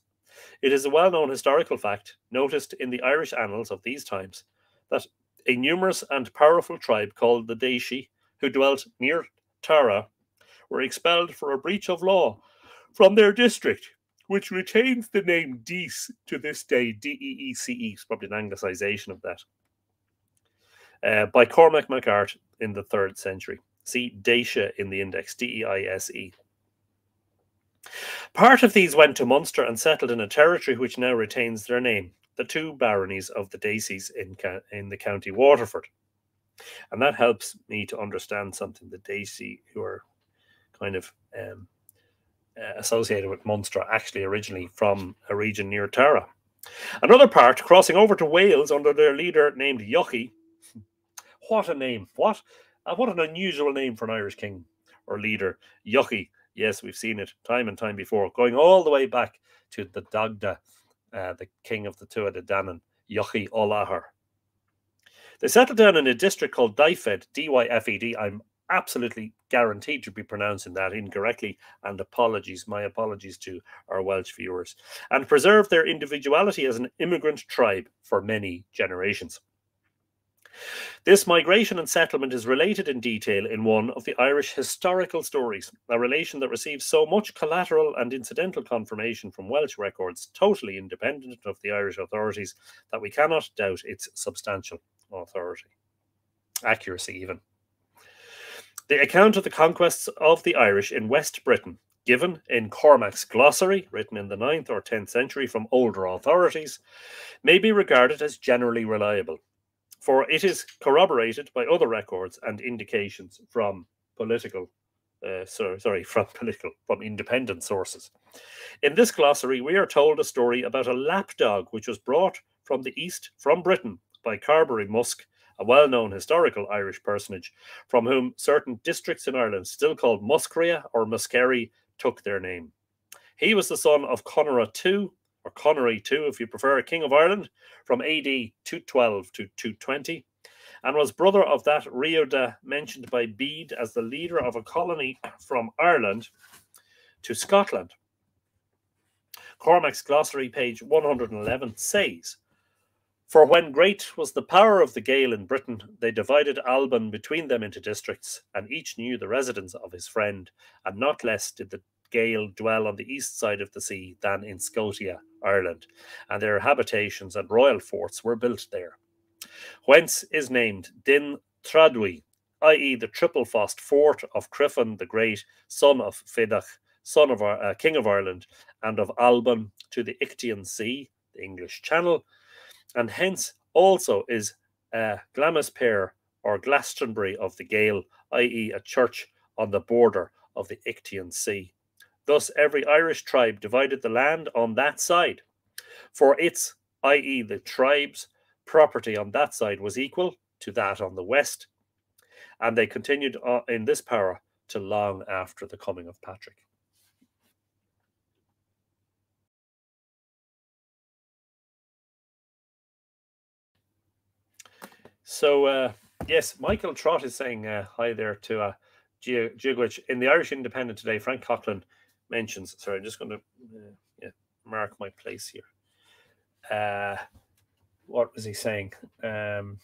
A: It is a well known historical fact, noticed in the Irish annals of these times, that a numerous and powerful tribe called the Déisi, who dwelt near Tara, were expelled for a breach of law from their district, which retains the name Deece to this day, D E E C E, probably an anglicization of that, uh, by Cormac MacArt in the third century. See Deise in the index, D E I S E. Part of these went to Munster and settled in a territory which now retains their name, the two baronies of the Decies in, in the county Waterford. And that helps me to understand something. The Decy, who are kind of um, uh, associated with Munster, actually originally from a region near Tara. Another part crossing over to Wales under their leader named Yochi. What a name! What uh, what an unusual name for an Irish king or leader, Yochi. Yes, we've seen it time and time before, going all the way back to the Dagda, uh, the king of the Tuatha De Danann, Yochi Olahar. They settled down in a district called Dyfed, D-Y-F-E-D. I'm absolutely guaranteed to be pronouncing that incorrectly, and apologies, my apologies to our Welsh viewers, and preserved their individuality as an immigrant tribe for many generations. This migration and settlement is related in detail in one of the Irish historical stories, a relation that receives so much collateral and incidental confirmation from Welsh records, totally independent of the Irish authorities, that we cannot doubt its substantial authority, accuracy even. The account of the conquests of the Irish in West Britain, given in Cormac's glossary, written in the 9th or 10th century from older authorities, may be regarded as generally reliable for it is corroborated by other records and indications from political uh, sorry, from political, from independent sources. In this glossary, we are told a story about a lapdog which was brought from the east, from Britain, by Carbery Musk, a well known historical Irish personage, from whom certain districts in Ireland, still called Muscrea or Muskerry, took their name. He was the son of Conora II, or Connery II, if you prefer, a King of Ireland, from AD 212 to 220, and was brother of that Riota mentioned by Bede as the leader of a colony from Ireland to Scotland. Cormac's glossary, page 111, says, For when great was the power of the Gael in Britain, they divided Alban between them into districts, and each knew the residence of his friend, and not less did the Gael dwell on the east side of the sea than in Scotia, Ireland, and their habitations and royal forts were built there. Whence is named Din Tradwy, i.e., the triple fossed fort of Criffin the Great, son of Fidach, son of uh, King of Ireland, and of Alban to the Ictian Sea, the English Channel, and hence also is uh, Glamaspear or Glastonbury of the Gael, i.e., a church on the border of the Ictian Sea. Thus, every Irish tribe divided the land on that side, for its, i.e., the tribe's property on that side was equal to that on the west, and they continued uh, in this power till long after the coming of Patrick. So, uh, yes, Michael Trott is saying uh, hi there to uh, Giogwich. In the Irish Independent today, Frank Coughlin mentions. Sorry, I'm just going to uh, yeah, mark my place here. Uh, what was he saying? Um,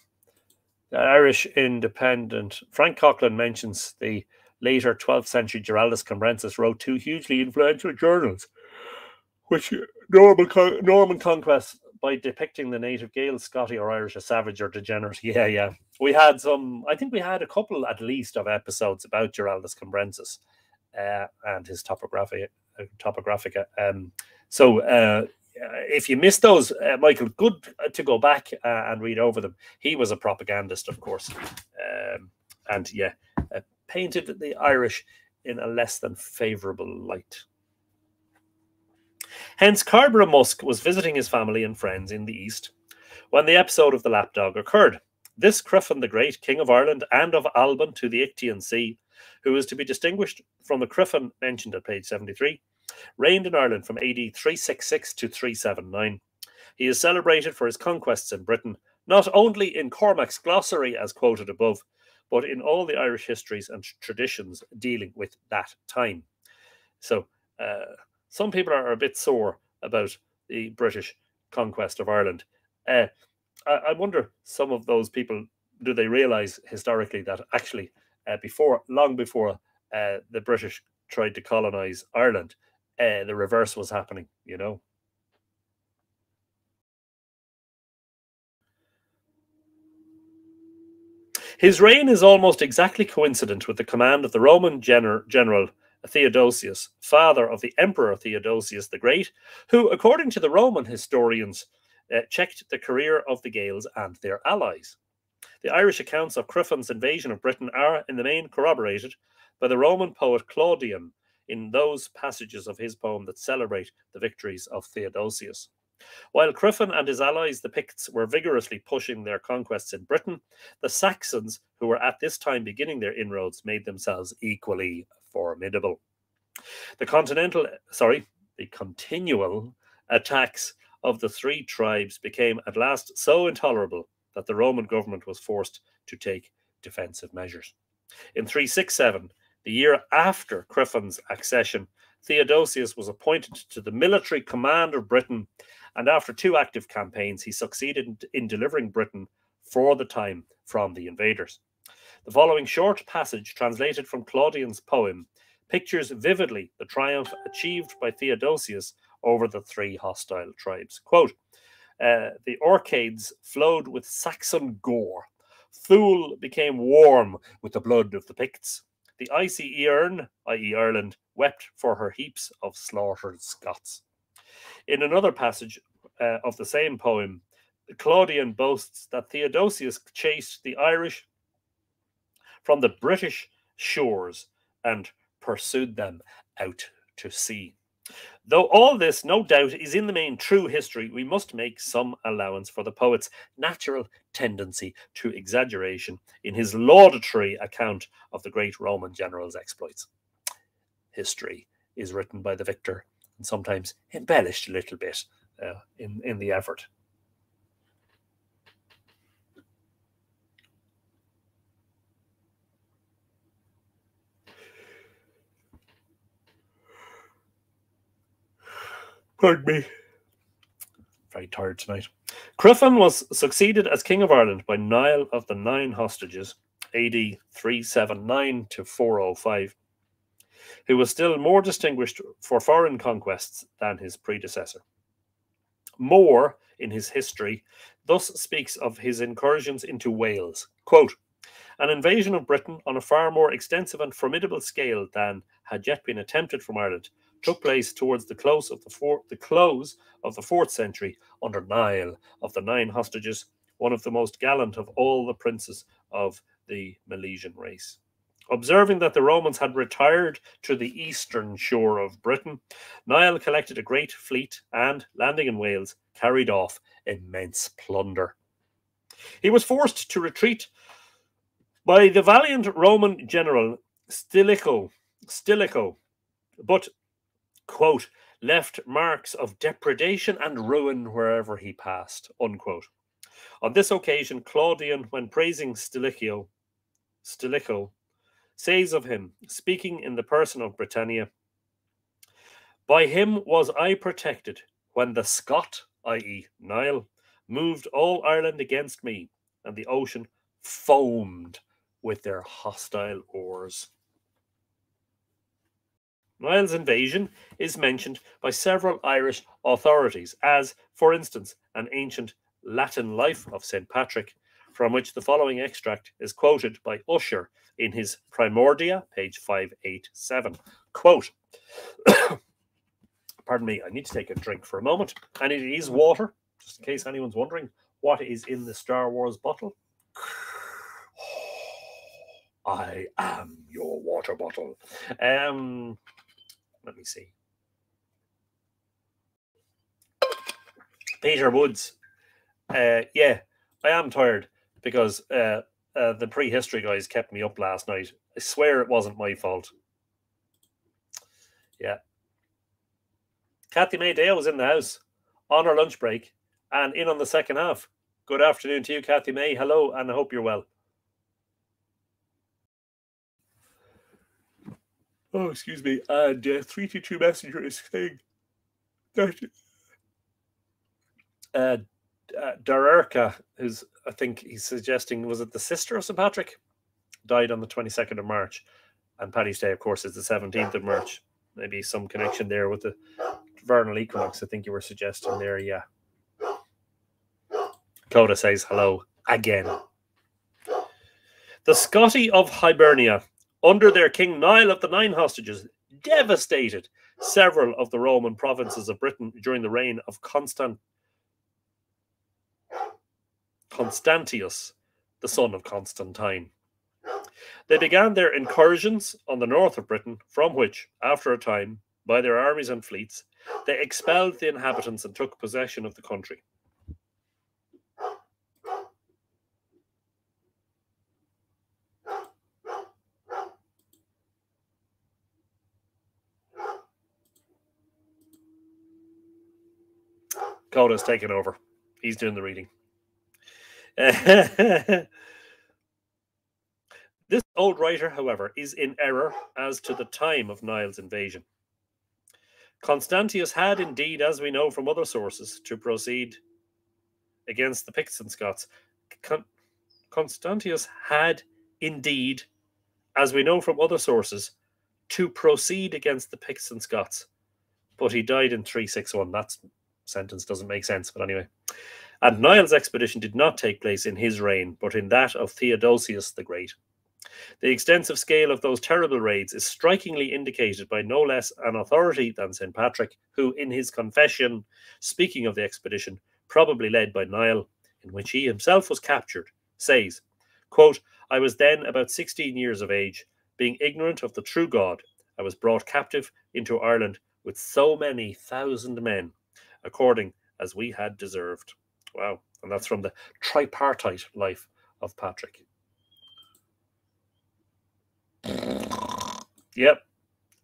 A: the Irish Independent. Frank Coughlin mentions the later 12th century Giraldus Cambrensis wrote two hugely influential journals, which Norman, Norman Conquest by depicting the native Gael, Scoti, or Irish as savage or degenerate. Yeah, yeah. We had some, I think we had a couple at least of episodes about Giraldus Cambrensis uh, and his topographic uh, topographica. Um, so uh, if you missed those, uh, Michael, good to go back uh, and read over them. He was a propagandist, of course, um, and yeah, uh, painted the Irish in a less than favourable light. Hence, Carborough Musk was visiting his family and friends in the east when the episode of the lapdog occurred. This Criffan the Great, King of Ireland and of Alban to the Ictian Sea, who is to be distinguished from the Criffan mentioned at page 73, reigned in Ireland from AD 366 to 379. He is celebrated for his conquests in Britain, not only in Cormac's glossary as quoted above, but in all the Irish histories and traditions dealing with that time. So, uh, some people are a bit sore about the British conquest of Ireland. Uh, I, I, wonder some of those people do they realize historically that actually before long before uh, the British tried to colonize Ireland, uh, the reverse was happening. You know. His reign is almost exactly coincident with the command of the Roman gener general Theodosius, father of the Emperor Theodosius the Great, who, according to the Roman historians, uh, checked the career of the Gaels and their allies. The Irish accounts of Criffin's invasion of Britain are, in the main, corroborated by the Roman poet Claudian in those passages of his poem that celebrate the victories of Theodosius. While Criffin and his allies, the Picts, were vigorously pushing their conquests in Britain, the Saxons, who were at this time beginning their inroads, made themselves equally formidable. The continental, sorry, the continual attacks of the three tribes became at last so intolerable that the Roman government was forced to take defensive measures. In 367, the year after Criffin's accession, Theodosius was appointed to the military command of Britain, and after two active campaigns, he succeeded in delivering Britain for the time from the invaders. The following short passage, translated from Claudian's poem, pictures vividly the triumph achieved by Theodosius over the three hostile tribes. Quote, uh, the Orcades flowed with Saxon gore. Thule became warm with the blood of the Picts. The icy Ierne, i.e., Ireland, wept for her heaps of slaughtered Scots. In another passage uh, of the same poem, Claudian boasts that Theodosius chased the Irish from the British shores and pursued them out to sea. Though all this, no doubt, is in the main true history, we must make some allowance for the poet's natural tendency to exaggeration in his laudatory account of the great Roman general's exploits. History is written by the victor and sometimes embellished a little bit uh, in, in the effort. Pardon me. Very tired tonight. Cruithn was succeeded as King of Ireland by Niall of the Nine Hostages, AD 379 to 405, who was still more distinguished for foreign conquests than his predecessor. Moore in his history thus speaks of his incursions into Wales. Quote, an invasion of Britain on a far more extensive and formidable scale than had yet been attempted from Ireland took place towards the close of the fourth the close of the fourth century under Niall of the Nine Hostages, one of the most gallant of all the princes of the Milesian race. Observing that the Romans had retired to the eastern shore of Britain, Niall collected a great fleet and, landing in Wales, carried off immense plunder. He was forced to retreat by the valiant Roman general Stilicho, Stilicho, but quote, left marks of depredation and ruin wherever he passed, unquote. On this occasion, Claudian, when praising Stilicho, Stilicho, says of him, speaking in the person of Britannia, By him was I protected when the Scot, i.e., Niall, moved all Ireland against me, and the ocean foamed with their hostile oars. Niall's invasion is mentioned by several Irish authorities as, for instance, an ancient Latin life of St. Patrick, from which the following extract is quoted by Ussher in his Primordia, page 587. Quote, pardon me, I need to take a drink for a moment, and it is water, just in case anyone's wondering what is in the Star Wars bottle. I am your water bottle. Um, let me see. Peter Woods. Uh, yeah, I am tired because uh, uh, the prehistory guys kept me up last night. I swear it wasn't my fault. Yeah. Kathy May Dale was in the house on her lunch break and in on the second half. Good afternoon to you, Kathy May. Hello, and I hope you're well. Oh, excuse me. And uh, 322 Messenger is saying that uh, uh, who's, I think he's suggesting, was it the sister of St. Patrick? Died on the 22nd of March. And Paddy's Day, of course, is the 17th of March. Maybe some connection there with the vernal equinox, I think you were suggesting there. Yeah. Coda says hello again. The Scoti of Hibernia under their king Niall of the Nine Hostages, devastated several of the Roman provinces of Britain during the reign of Constant Constantius, the son of Constantine. They began their incursions on the north of Britain, from which, after a time, by their armies and fleets, they expelled the inhabitants and took possession of the country. Coda's taken over. He's doing the reading. this old writer, however, is in error as to the time of Niall's invasion. Constantius had indeed, as we know from other sources, to proceed against the Picts and Scots. Con- Constantius had indeed, as we know from other sources, to proceed against the Picts and Scots. But he died in 361. That's sentence doesn't make sense, but anyway. And Niall's expedition did not take place in his reign, but in that of Theodosius the Great. The extensive scale of those terrible raids is strikingly indicated by no less an authority than St. Patrick, who, in his confession, speaking of the expedition, probably led by Niall, in which he himself was captured, says, quote, I was then about 16 years of age, being ignorant of the true God, I was brought captive into Ireland with so many thousand men, according as we had deserved. Wow. And that's from the tripartite life of Patrick. Yep.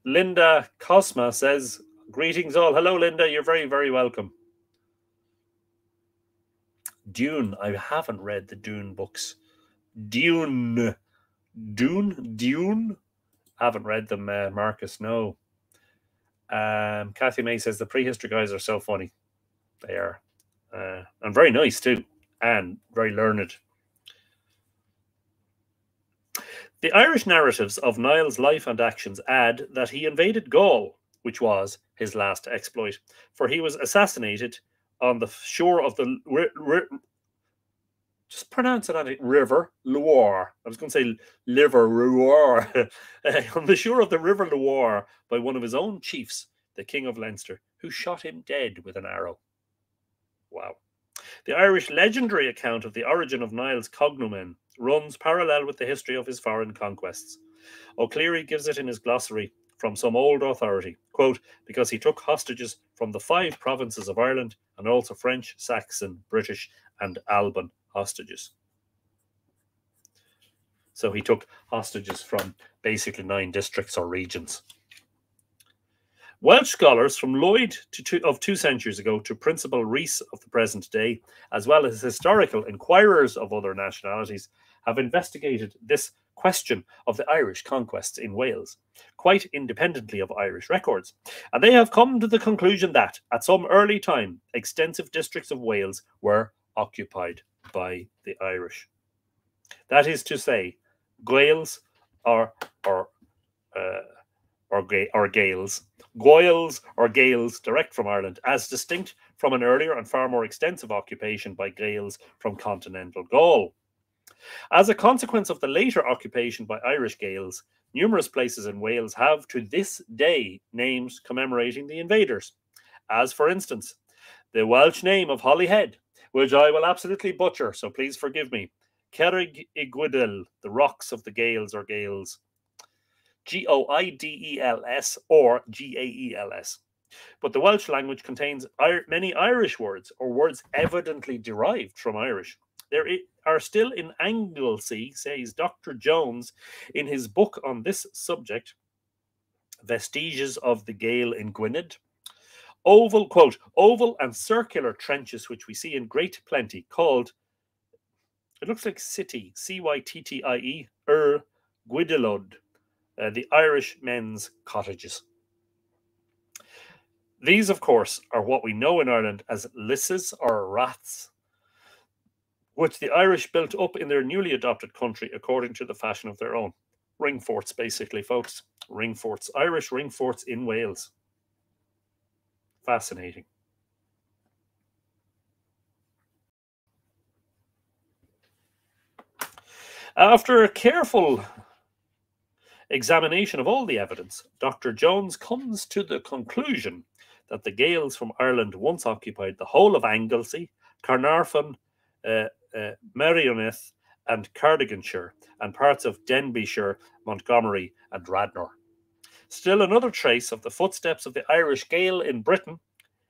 A: Linda Cosma says, Greetings all. Hello, Linda. You're very, very welcome. Dune. I haven't read the Dune books. Dune. Dune? Dune? Haven't read them, uh, Marcus. No. Um, Kathy May says the prehistory guys are so funny. They are. Uh, and very nice too. And very learned. The Irish narratives of Niall's life and actions add that he invaded Gaul, which was his last exploit, for he was assassinated on the shore of the just pronounce it on it river Loire. I was going to say liver Loire on the shore of the river Loire by one of his own chiefs, the King of Leinster, who shot him dead with an arrow. Wow. The Irish legendary account of the origin of Niall's cognomen runs parallel with the history of his foreign conquests. O'Clery gives it in his glossary from some old authority, quote, because he took hostages from the five provinces of Ireland and also French, Saxon, British, and Alban hostages. So he took hostages from basically nine districts or regions. Welsh scholars from Lhuyd two, of two centuries ago to Principal Rhys of the present day, as well as historical inquirers of other nationalities, have investigated this question of the Irish conquests in Wales, quite independently of Irish records. And they have come to the conclusion that, at some early time, extensive districts of Wales were occupied by the Irish. That is to say, Gaels or or uh, or, or Gaels, Goyles or Gaels direct from Ireland, as distinct from an earlier and far more extensive occupation by Gaels from continental Gaul. As a consequence of the later occupation by Irish Gaels, numerous places in Wales have to this day names commemorating the invaders, as for instance, the Welsh name of Holyhead, which I will absolutely butcher, so please forgive me. Cerrig y Gwyddel, the rocks of the Gaels or Gales. G O I D E L S or G A E L S. But the Welsh language contains many Irish words or words evidently derived from Irish. There are still in Anglesey, says Dr. Jones in his book on this subject, Vestiges of the Gael in Gwynedd, oval, quote, oval and circular trenches, which we see in great plenty, called, it looks like city, C Y T T I E, Ur Guidilod, uh, the Irish men's cottages. These, of course, are what we know in Ireland as lisses or raths, which the Irish built up in their newly adopted country according to the fashion of their own. Ring forts, basically, folks. Ring forts, Irish ring forts in Wales. Fascinating. After a careful examination of all the evidence, Dr. Jones comes to the conclusion that the Gaels from Ireland once occupied the whole of Anglesey, Carnarvon, uh, uh, Merioneth, and Cardiganshire, and parts of Denbighshire, Montgomery, and Radnor. Still, another trace of the footsteps of the Irish Gael in Britain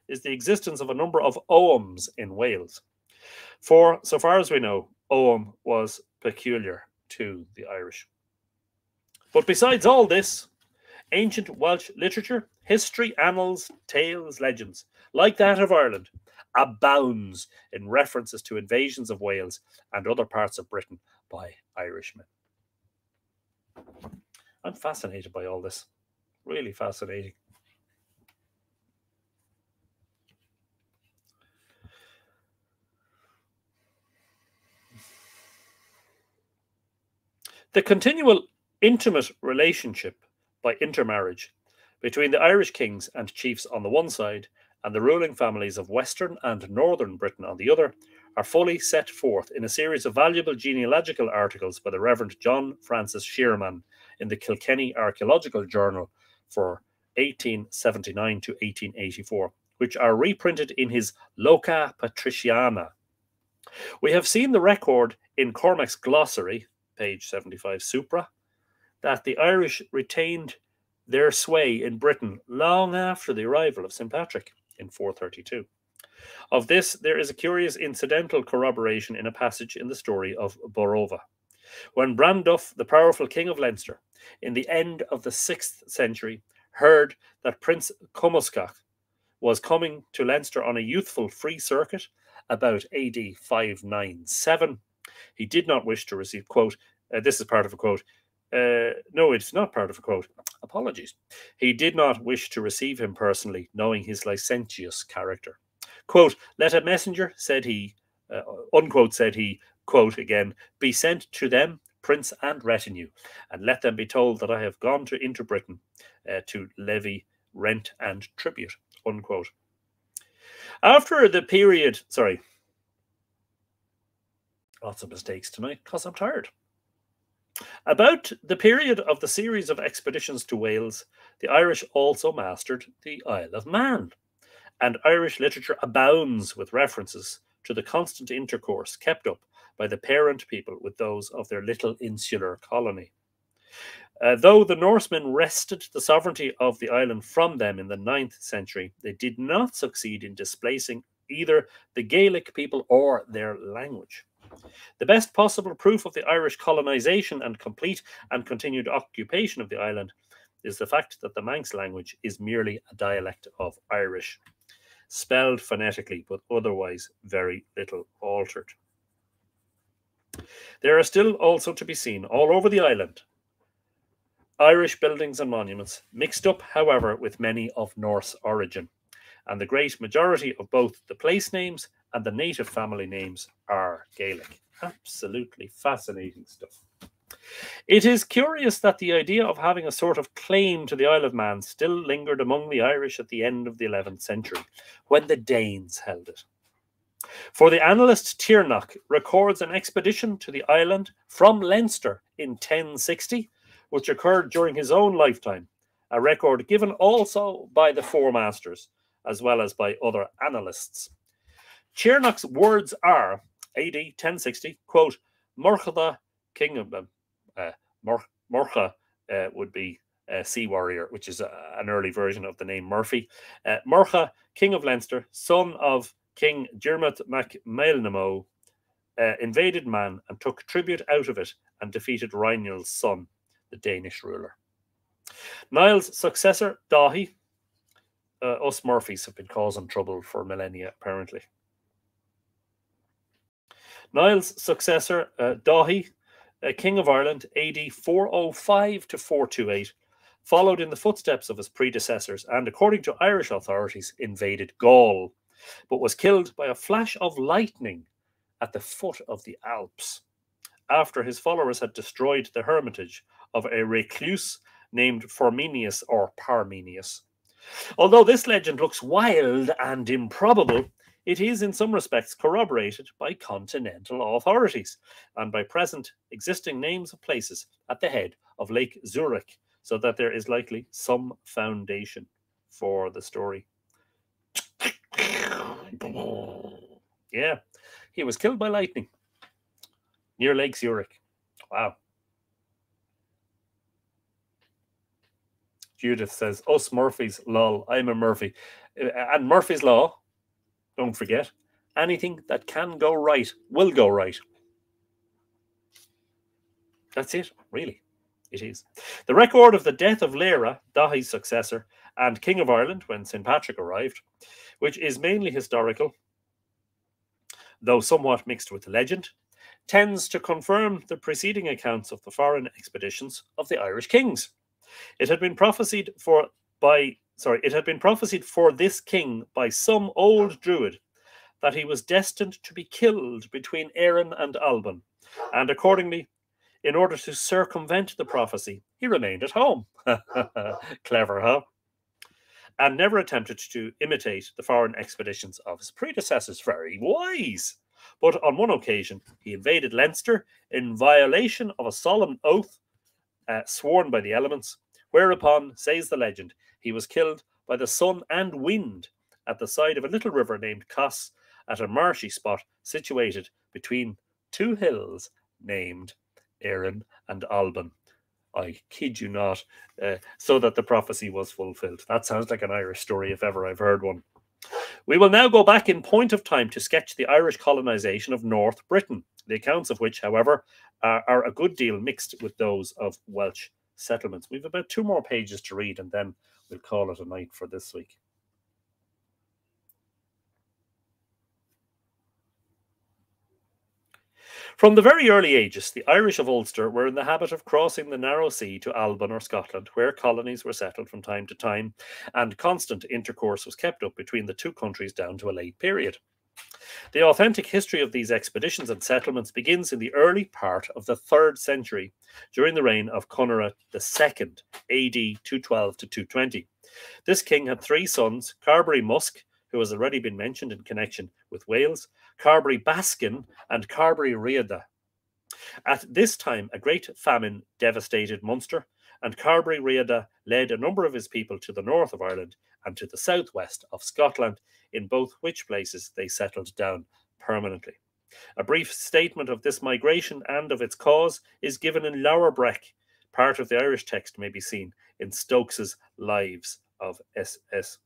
A: is the existence of a number of Oghams in Wales. For, so far as we know, Ogham was peculiar to the Irish. But besides all this, ancient Welsh literature, history, annals, tales, legends, like that of Ireland, abounds in references to invasions of Wales and other parts of Britain by Irishmen. I'm fascinated by all this. Really fascinating. The continual intimate relationship by intermarriage between the Irish kings and chiefs on the one side and the ruling families of Western and Northern Britain on the other are fully set forth in a series of valuable genealogical articles by the Reverend John Francis Shearman in the Kilkenny Archaeological Journal for 1879 to 1884, which are reprinted in his Loca Patriciana. We have seen the record in Cormac's glossary, page 75 Supra, that the Irish retained their sway in Britain long after the arrival of St. Patrick in 432. Of this, there is a curious incidental corroboration in a passage in the story of Borova. When Brandulf, the powerful king of Leinster, in the end of the 6th century, heard that Prince Cumascach was coming to Leinster on a youthful free circuit about AD 597, he did not wish to receive, quote, uh, this is part of a quote, uh, no, it's not part of a quote. Apologies. He did not wish to receive him personally, knowing his licentious character. Quote, let a messenger, said he, uh, unquote, said he, quote, again, be sent to them, prince and retinue, and let them be told that I have gone to into Britain uh, to levy rent and tribute, unquote. After the period, sorry, lots of mistakes tonight because I'm tired. About the period of the series of expeditions to Wales, the Irish also mastered the Isle of Man, and Irish literature abounds with references to the constant intercourse kept up by the parent people with those of their little insular colony. Uh, though the Norsemen wrested the sovereignty of the island from them in the 9th century, they did not succeed in displacing either the Gaelic people or their language. The best possible proof of the Irish colonization and complete and continued occupation of the island is the fact that the Manx language is merely a dialect of Irish, spelled phonetically but otherwise very little altered. There are still also to be seen all over the island Irish buildings and monuments, mixed up, however, with many of Norse origin, and the great majority of both the place names and the native family names are Gaelic. Absolutely fascinating stuff. It is curious that the idea of having a sort of claim to the Isle of Man still lingered among the Irish at the end of the 11th century, when the Danes held it. For the annalist Tigernach records an expedition to the island from Leinster in 1060, which occurred during his own lifetime, a record given also by the Four Masters, as well as by other analysts. Tigernach's words are AD 1060, quote, Morcha, king of uh, Morcha uh, would be a sea warrior, which is a, an early version of the name Murphy. Uh, Morcha, king of Leinster, son of King Dermot MacMailnamo, uh, invaded Man and took tribute out of it and defeated Reinild's son, the Danish ruler. Niall's successor, Dathi, uh, us Murphys have been causing trouble for millennia, apparently. Niall's successor, uh, Dathi, uh, King of Ireland, AD 405 to 428, followed in the footsteps of his predecessors and, according to Irish authorities, invaded Gaul, but was killed by a flash of lightning at the foot of the Alps after his followers had destroyed the hermitage of a recluse named Forminius or Parmenius. Although this legend looks wild and improbable, it is in some respects corroborated by continental authorities and by present existing names of places at the head of Lake Zurich, so that there is likely some foundation for the story. Yeah, he was killed by lightning near Lake Zurich. Wow. Judith says, Us Murphy's, lol, I'm a Murphy. Uh, and Murphy's Law don't forget, anything that can go right will go right. That's it, really. It is. The record of the death of Lera, Dathi's successor, and King of Ireland when St. Patrick arrived, which is mainly historical, though somewhat mixed with legend, tends to confirm the preceding accounts of the foreign expeditions of the Irish kings. It had been prophesied for by sorry, it had been prophesied for this king by some old druid that he was destined to be killed between Erin and Alban, and accordingly, in order to circumvent the prophecy, he remained at home. Clever, huh? And never attempted to imitate the foreign expeditions of his predecessors. Very wise. But on one occasion, he invaded Leinster in violation of a solemn oath uh, sworn by the elements, whereupon, says the legend, he was killed by the sun and wind at the side of a little river named Cass at a marshy spot situated between two hills named Erin and Alban. I kid you not, uh, so that the prophecy was fulfilled. That sounds like an Irish story if ever I've heard one. We will now go back in point of time to sketch the Irish colonization of North Britain, the accounts of which, however, are, are a good deal mixed with those of Welsh settlements. We've about two more pages to read, and then we'll call it a night for this week. From the very early ages, the Irish of Ulster were in the habit of crossing the narrow sea to Alban or Scotland, where colonies were settled from time to time, and constant intercourse was kept up between the two countries down to a late period. The authentic history of these expeditions and settlements begins in the early part of the third century, during the reign of Conradh II, AD 212 to 220. This king had three sons Carbery Musc, who has already been mentioned in connection with Wales, Carbery Baskin, and Carbery Riada. At this time, a great famine devastated Munster, and Carbery Riada led a number of his people to the north of Ireland and to the southwest of Scotland, in both which places they settled down permanently. A brief statement of this migration and of its cause is given in Leabhar Breac. Part of the Irish text may be seen in Stokes's Lives of SS.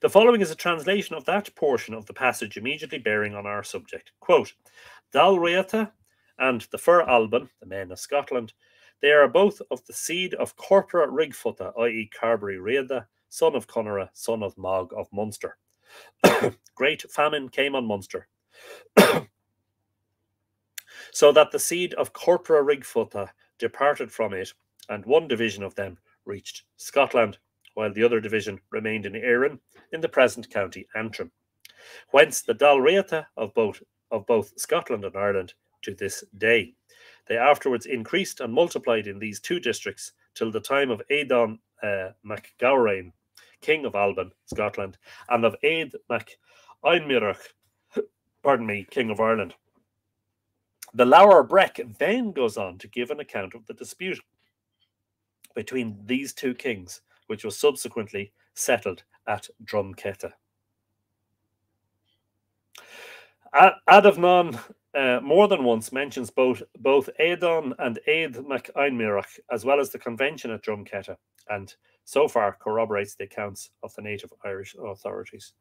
A: The following is a translation of that portion of the passage immediately bearing on our subject. Quote, Dalriata and the Fir Alban, the men of Scotland, they are both of the seed of Corpora Rigfota, i.e. Carbery Riada, son of Conora, son of Mog of Munster. Great famine came on Munster. so that the seed of Corpora Rigfota departed from it, and one division of them reached Scotland while the other division remained in Erin in the present county Antrim. Whence the Dalriata of both of both Scotland and Ireland to this day. They afterwards increased and multiplied in these two districts till the time of Aedan uh, MacGabrain, king of Alban, Scotland, and of Aed Mac Ainmirech, pardon me, king of Ireland. The Leabhar Breac then goes on to give an account of the dispute between these two kings which was subsequently settled at Drumketa. Adamnan uh, more than once mentions both both Aedan and Aed Mac Ainmirech, as well as the convention at Drumketa, and so far corroborates the accounts of the native Irish authorities.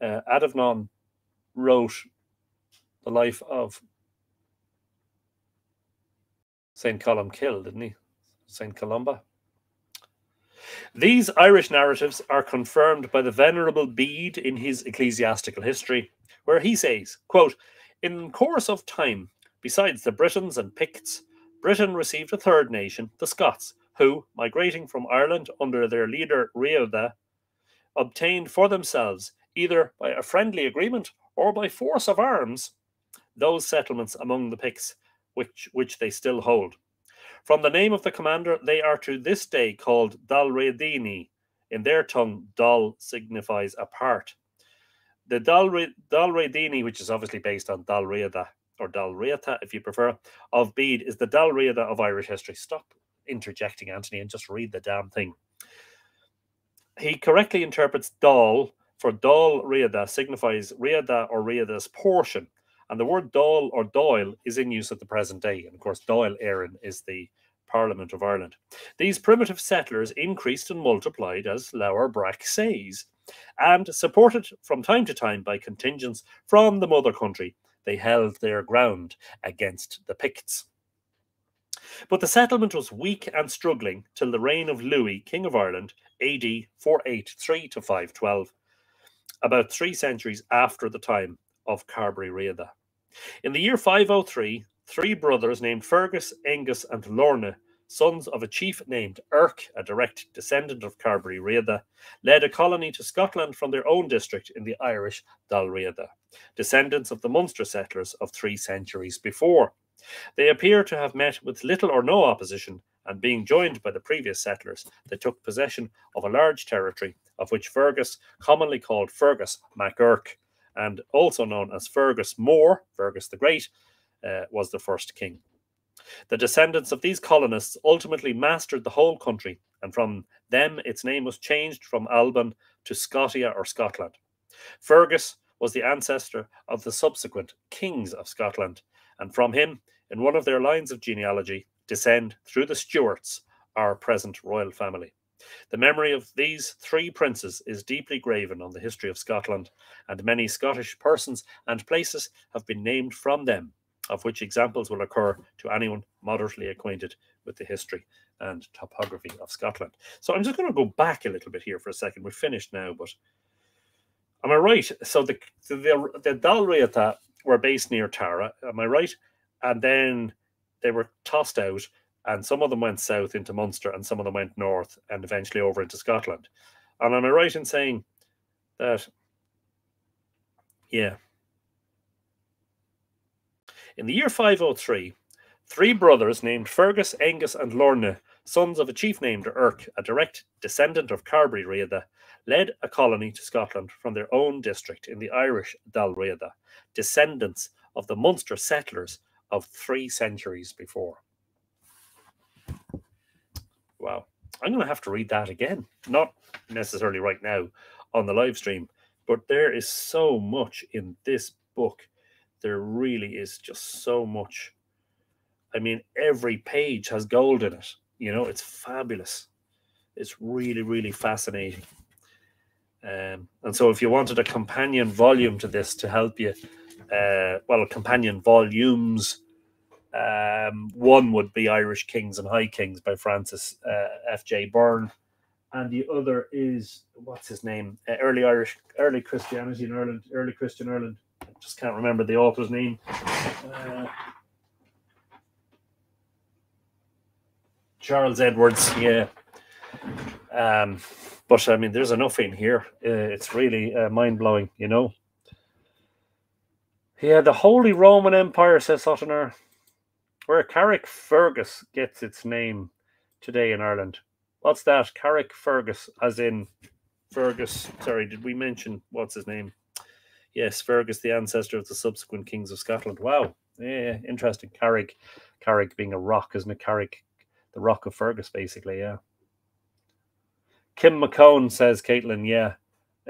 A: Uh, Adamnan wrote the life of St. Columkille, didn't he? St. Columba. These Irish narratives are confirmed by the Venerable Bede in his ecclesiastical history, where he says, quote, In course of time, besides the Britons and Picts, Britain received a third nation, the Scots, who, migrating from Ireland under their leader Riada, obtained for themselves, either by a friendly agreement or by force of arms, those settlements among the Picts which, which they still hold. From the name of the commander, they are to this day called Dalredini. In their tongue, Dal signifies apart. The Dalredini, which is obviously based on Dalriada or Dalriata, if you prefer, of Bede, is the Dalriada of Irish history. Stop interjecting, Anthony, and just read the damn thing. He correctly interprets Dal for Dal Riada signifies Riada or Riada's portion. And the word Dáil or Doyle is in use at the present day. And of course, Dáil Éireann is the Parliament of Ireland. These primitive settlers increased and multiplied, as Leabhar Breac says, and supported from time to time by contingents from the mother country, they held their ground against the Picts. But the settlement was weak and struggling till the reign of Lewy, King of Ireland, AD 483 to 512, about three centuries after the time of Carbery Riada. In the year 503, three brothers named Fergus, Angus, and Lorne, sons of a chief named Erk, a direct descendant of Carbery Riada, led a colony to Scotland from their own district in the Irish Dalriada, descendants of the Munster settlers of three centuries before. They appear to have met with little or no opposition, and being joined by the previous settlers, they took possession of a large territory, of which Fergus, commonly called Fergus MacErk, and also known as Fergus Mór, Fergus the Great, uh, was the first king. The descendants of these colonists ultimately mastered the whole country, and from them its name was changed from Alban to Scotia or Scotland. Fergus was the ancestor of the subsequent kings of Scotland, and from him, in one of their lines of genealogy, descend through the Stuarts, our present royal family. The memory of these three princes is deeply graven on the history of Scotland, and many Scottish persons and places have been named from them, of which examples will occur to anyone moderately acquainted with the history and topography of Scotland. So I'm just going to go back a little bit here for a second. We're finished now, but am I right? So the the, the Dalriata were based near Tara, am I right? And then they were tossed out and some of them went south into Munster and some of them went north and eventually over into Scotland. And am I right in saying that? Yeah. In the year 503, three brothers named Fergus, Angus, and Lorne, sons of a chief named Irk, a direct descendant of Carbery Riada, led a colony to Scotland from their own district in the Irish Dalriada, descendants of the Munster settlers of three centuries before. Wow. I'm going to have to read that again. Not necessarily right now on the live stream, but there is so much in this book. There really is just so much. I mean, every page has gold in it. You know, it's fabulous. It's really, really fascinating. Um, and so, if you wanted a companion volume to this to help you, uh, well, companion volumes um, one would be Irish Kings and High Kings by Francis uh, F.J. Byrne, and the other is what's his name? Uh, early Irish, early Christianity in Ireland, early Christian Ireland. Just can't remember the author's name. Uh, Charles Edwards, yeah. Um, but I mean, there's enough in here. Uh, it's really uh, mind blowing, you know. Yeah, the Holy Roman Empire, says Ottener where Carrickfergus gets its name today in Ireland. What's that? Carrickfergus, as in Fergus. Sorry, did we mention what's his name? Yes, Fergus, the ancestor of the subsequent kings of Scotland. Wow. Yeah, interesting. Carrick, Carrick being a rock, isn't it? Carrick, the rock of Fergus, basically. Yeah. Kim McCone says, Caitlin, yeah.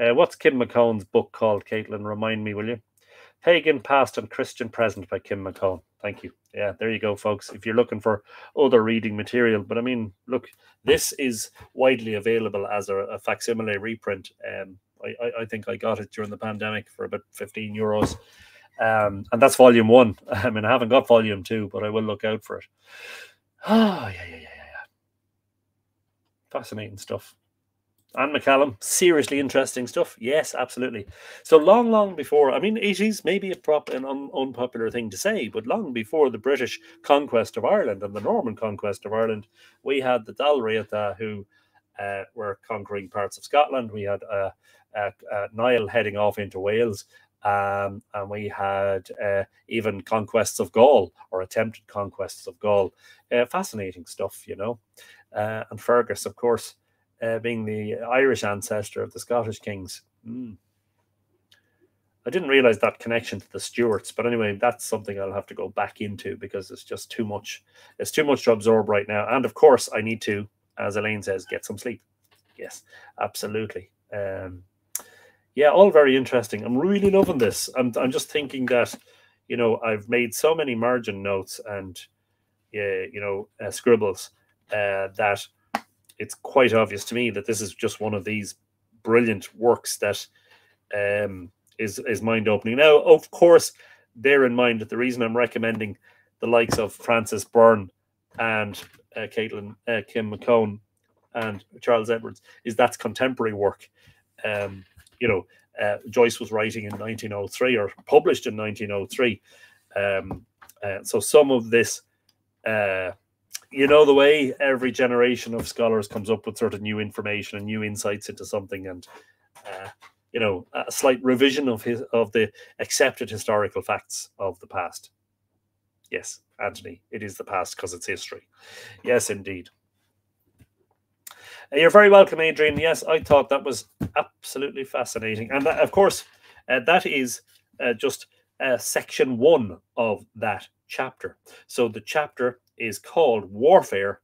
A: Uh, what's Kim McCone's book called, Caitlin? Remind me, will you? Pagan Past and Christian Present by Kim McCone. Thank you. Yeah, there you go, folks. If you're looking for other reading material, but I mean, look, this is widely available as a, a facsimile reprint. Um, I, I, think I got it during the pandemic for about 15 euros. Um, and that's volume one. I mean, I haven't got volume two, but I will look out for it. Oh, yeah, yeah, yeah, yeah. Fascinating stuff. Anne McCallum, seriously interesting stuff. Yes, absolutely. So long, long before, I mean, it is maybe a prop an un, unpopular thing to say, but long before the British conquest of Ireland and the Norman conquest of Ireland, we had the Dalriata who uh, were conquering parts of Scotland. We had uh, uh, uh Niall heading off into Wales. Um, and we had uh, even conquests of Gaul or attempted conquests of Gaul. Fascinating stuff, you know. and Fergus, of course, being the Irish ancestor of the Scottish kings. Mm. I didn't realize that connection to the Stuarts, but anyway, that's something I'll have to go back into because it's just too much. It's too much to absorb right now, and of course, I need to, as Elaine says, get some sleep. Yes, absolutely. Um, yeah, all very interesting. I'm really loving this. I'm, I'm just thinking that, you know, I've made so many margin notes and, yeah, you know, uh, scribbles uh, that it's quite obvious to me that this is just one of these brilliant works that um, is is mind opening. Now, of course, bear in mind that the reason I'm recommending the likes of Francis Byrne and uh, Caitlin uh, Kim McCone and Charles Edwards is that's contemporary work. Um, you know, uh, Joyce was writing in 1903 or published in 1903. Um, uh, so some of this uh, you know the way every generation of scholars comes up with sort of new information and new insights into something and uh, you know a slight revision of his of the accepted historical facts of the past yes anthony it is the past because it's history yes indeed you're very welcome adrian yes i thought that was absolutely fascinating and that, of course uh, that is uh, just uh, section one of that chapter so the chapter is called Warfare.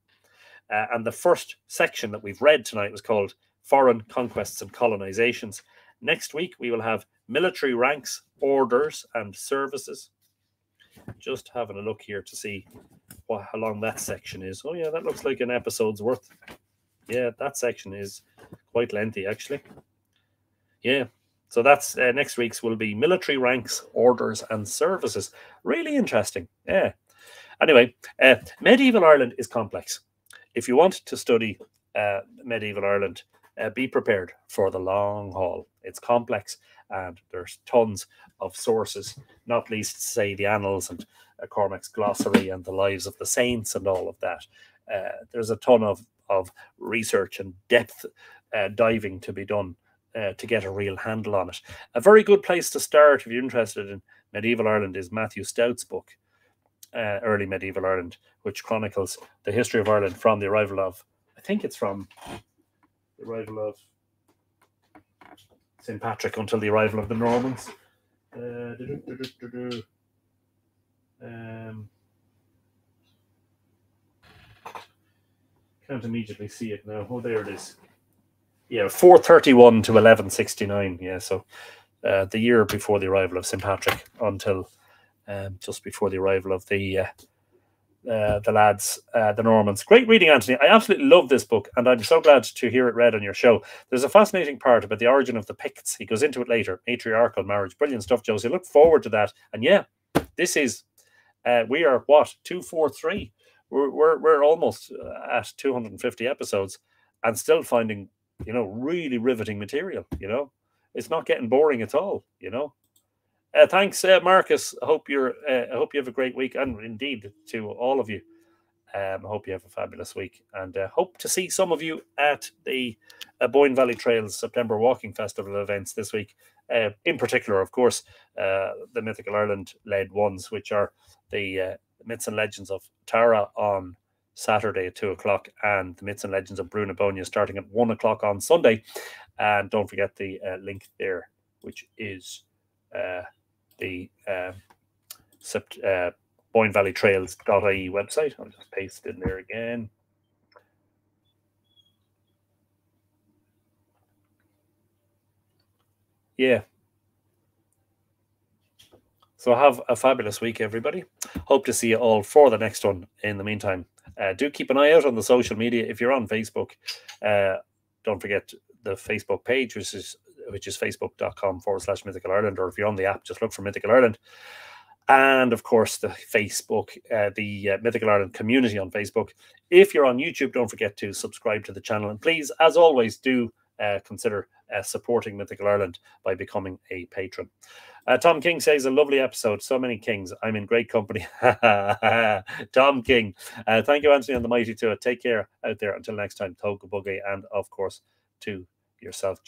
A: Uh, and the first section that we've read tonight was called Foreign Conquests and Colonizations. Next week, we will have military ranks, orders, and services. Just having a look here to see what, how long that section is. Oh yeah, that looks like an episode's worth. Yeah, that section is quite lengthy actually. Yeah, so that's uh, next week's will be military ranks, orders, and services. Really interesting. Yeah. Anyway, uh, medieval Ireland is complex. If you want to study uh, medieval Ireland, uh, be prepared for the long haul. It's complex and there's tons of sources, not least, say, the Annals and uh, Cormac's Glossary and the Lives of the Saints and all of that. Uh, there's a ton of, of research and depth uh, diving to be done uh, to get a real handle on it. A very good place to start if you're interested in medieval Ireland is Matthew Stout's book, uh, Early Medieval Ireland, which chronicles the history of Ireland from the arrival of, I think it's from the arrival of St. Patrick until the arrival of the Normans. Uh, um, can't immediately see it now. Oh, there it is yeah, 431 to 1169. Yeah, so uh, the year before the arrival of St. Patrick until um, just before the arrival of the uh, uh, the lads, uh, the Normans. Great reading, Anthony. I absolutely love this book, and I'm so glad to hear it read on your show. There's a fascinating part about the origin of the Picts. He goes into it later. Matriarchal marriage, brilliant stuff, Josie. Look forward to that. And yeah, this is uh, we are what two, four, three. We're we're, we're almost uh, at 250 episodes, and still finding you know, really riveting material. You know, it's not getting boring at all. You know. Uh, thanks, uh, Marcus. I hope you're. Uh, I hope you have a great week, and indeed to all of you. Um, I hope you have a fabulous week, and uh, hope to see some of you at the uh, Boyne Valley Trails September Walking Festival events this week. Uh, in particular, of course, the Mythical Ireland led ones, which are the Myths and Legends of Tara on Saturday at two o'clock, and the Myths and Legends of na starting at one o'clock on Sunday. And don't forget the link there, which is the uh, uh, Boyne Valley Trails.ie website. I'll just paste in there again. Yeah. So have a fabulous week, everybody. Hope to see you all for the next one. In the meantime, uh, do keep an eye out on the social media. If you're on Facebook, uh, don't forget the Facebook page, which is which is facebook.com forward slash mythical Ireland, or if you're on the app, just look for Mythical Ireland. And of course, the Facebook, uh, the uh, Mythical Ireland community on Facebook. If you're on YouTube, don't forget to subscribe to the channel. And please, as always, do uh, consider uh, supporting Mythical Ireland by becoming a patron. Uh, Tom King says a lovely episode. So many kings. I'm in great company. Tom King. Uh, thank you, Anthony, and the mighty to. Take care out there. Until next time, Toga Buggy, and of course to yourself.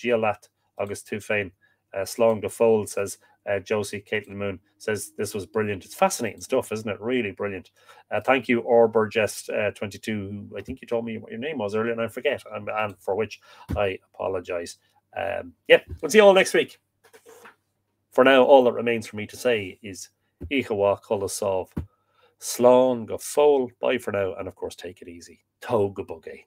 A: August Tufain. Uh, Slong Fold says, uh, Josie Caitlin Moon says this was brilliant. It's fascinating stuff, isn't it? Really brilliant. Uh, thank you, Orbergest22. Uh, I think you told me what your name was earlier, and I forget, and, and for which I apologize. Um, yeah, we'll see you all next week. For now, all that remains for me to say is Ichawa Kulasov, Slán go Bye for now, and of course, take it easy. Toga Buggy.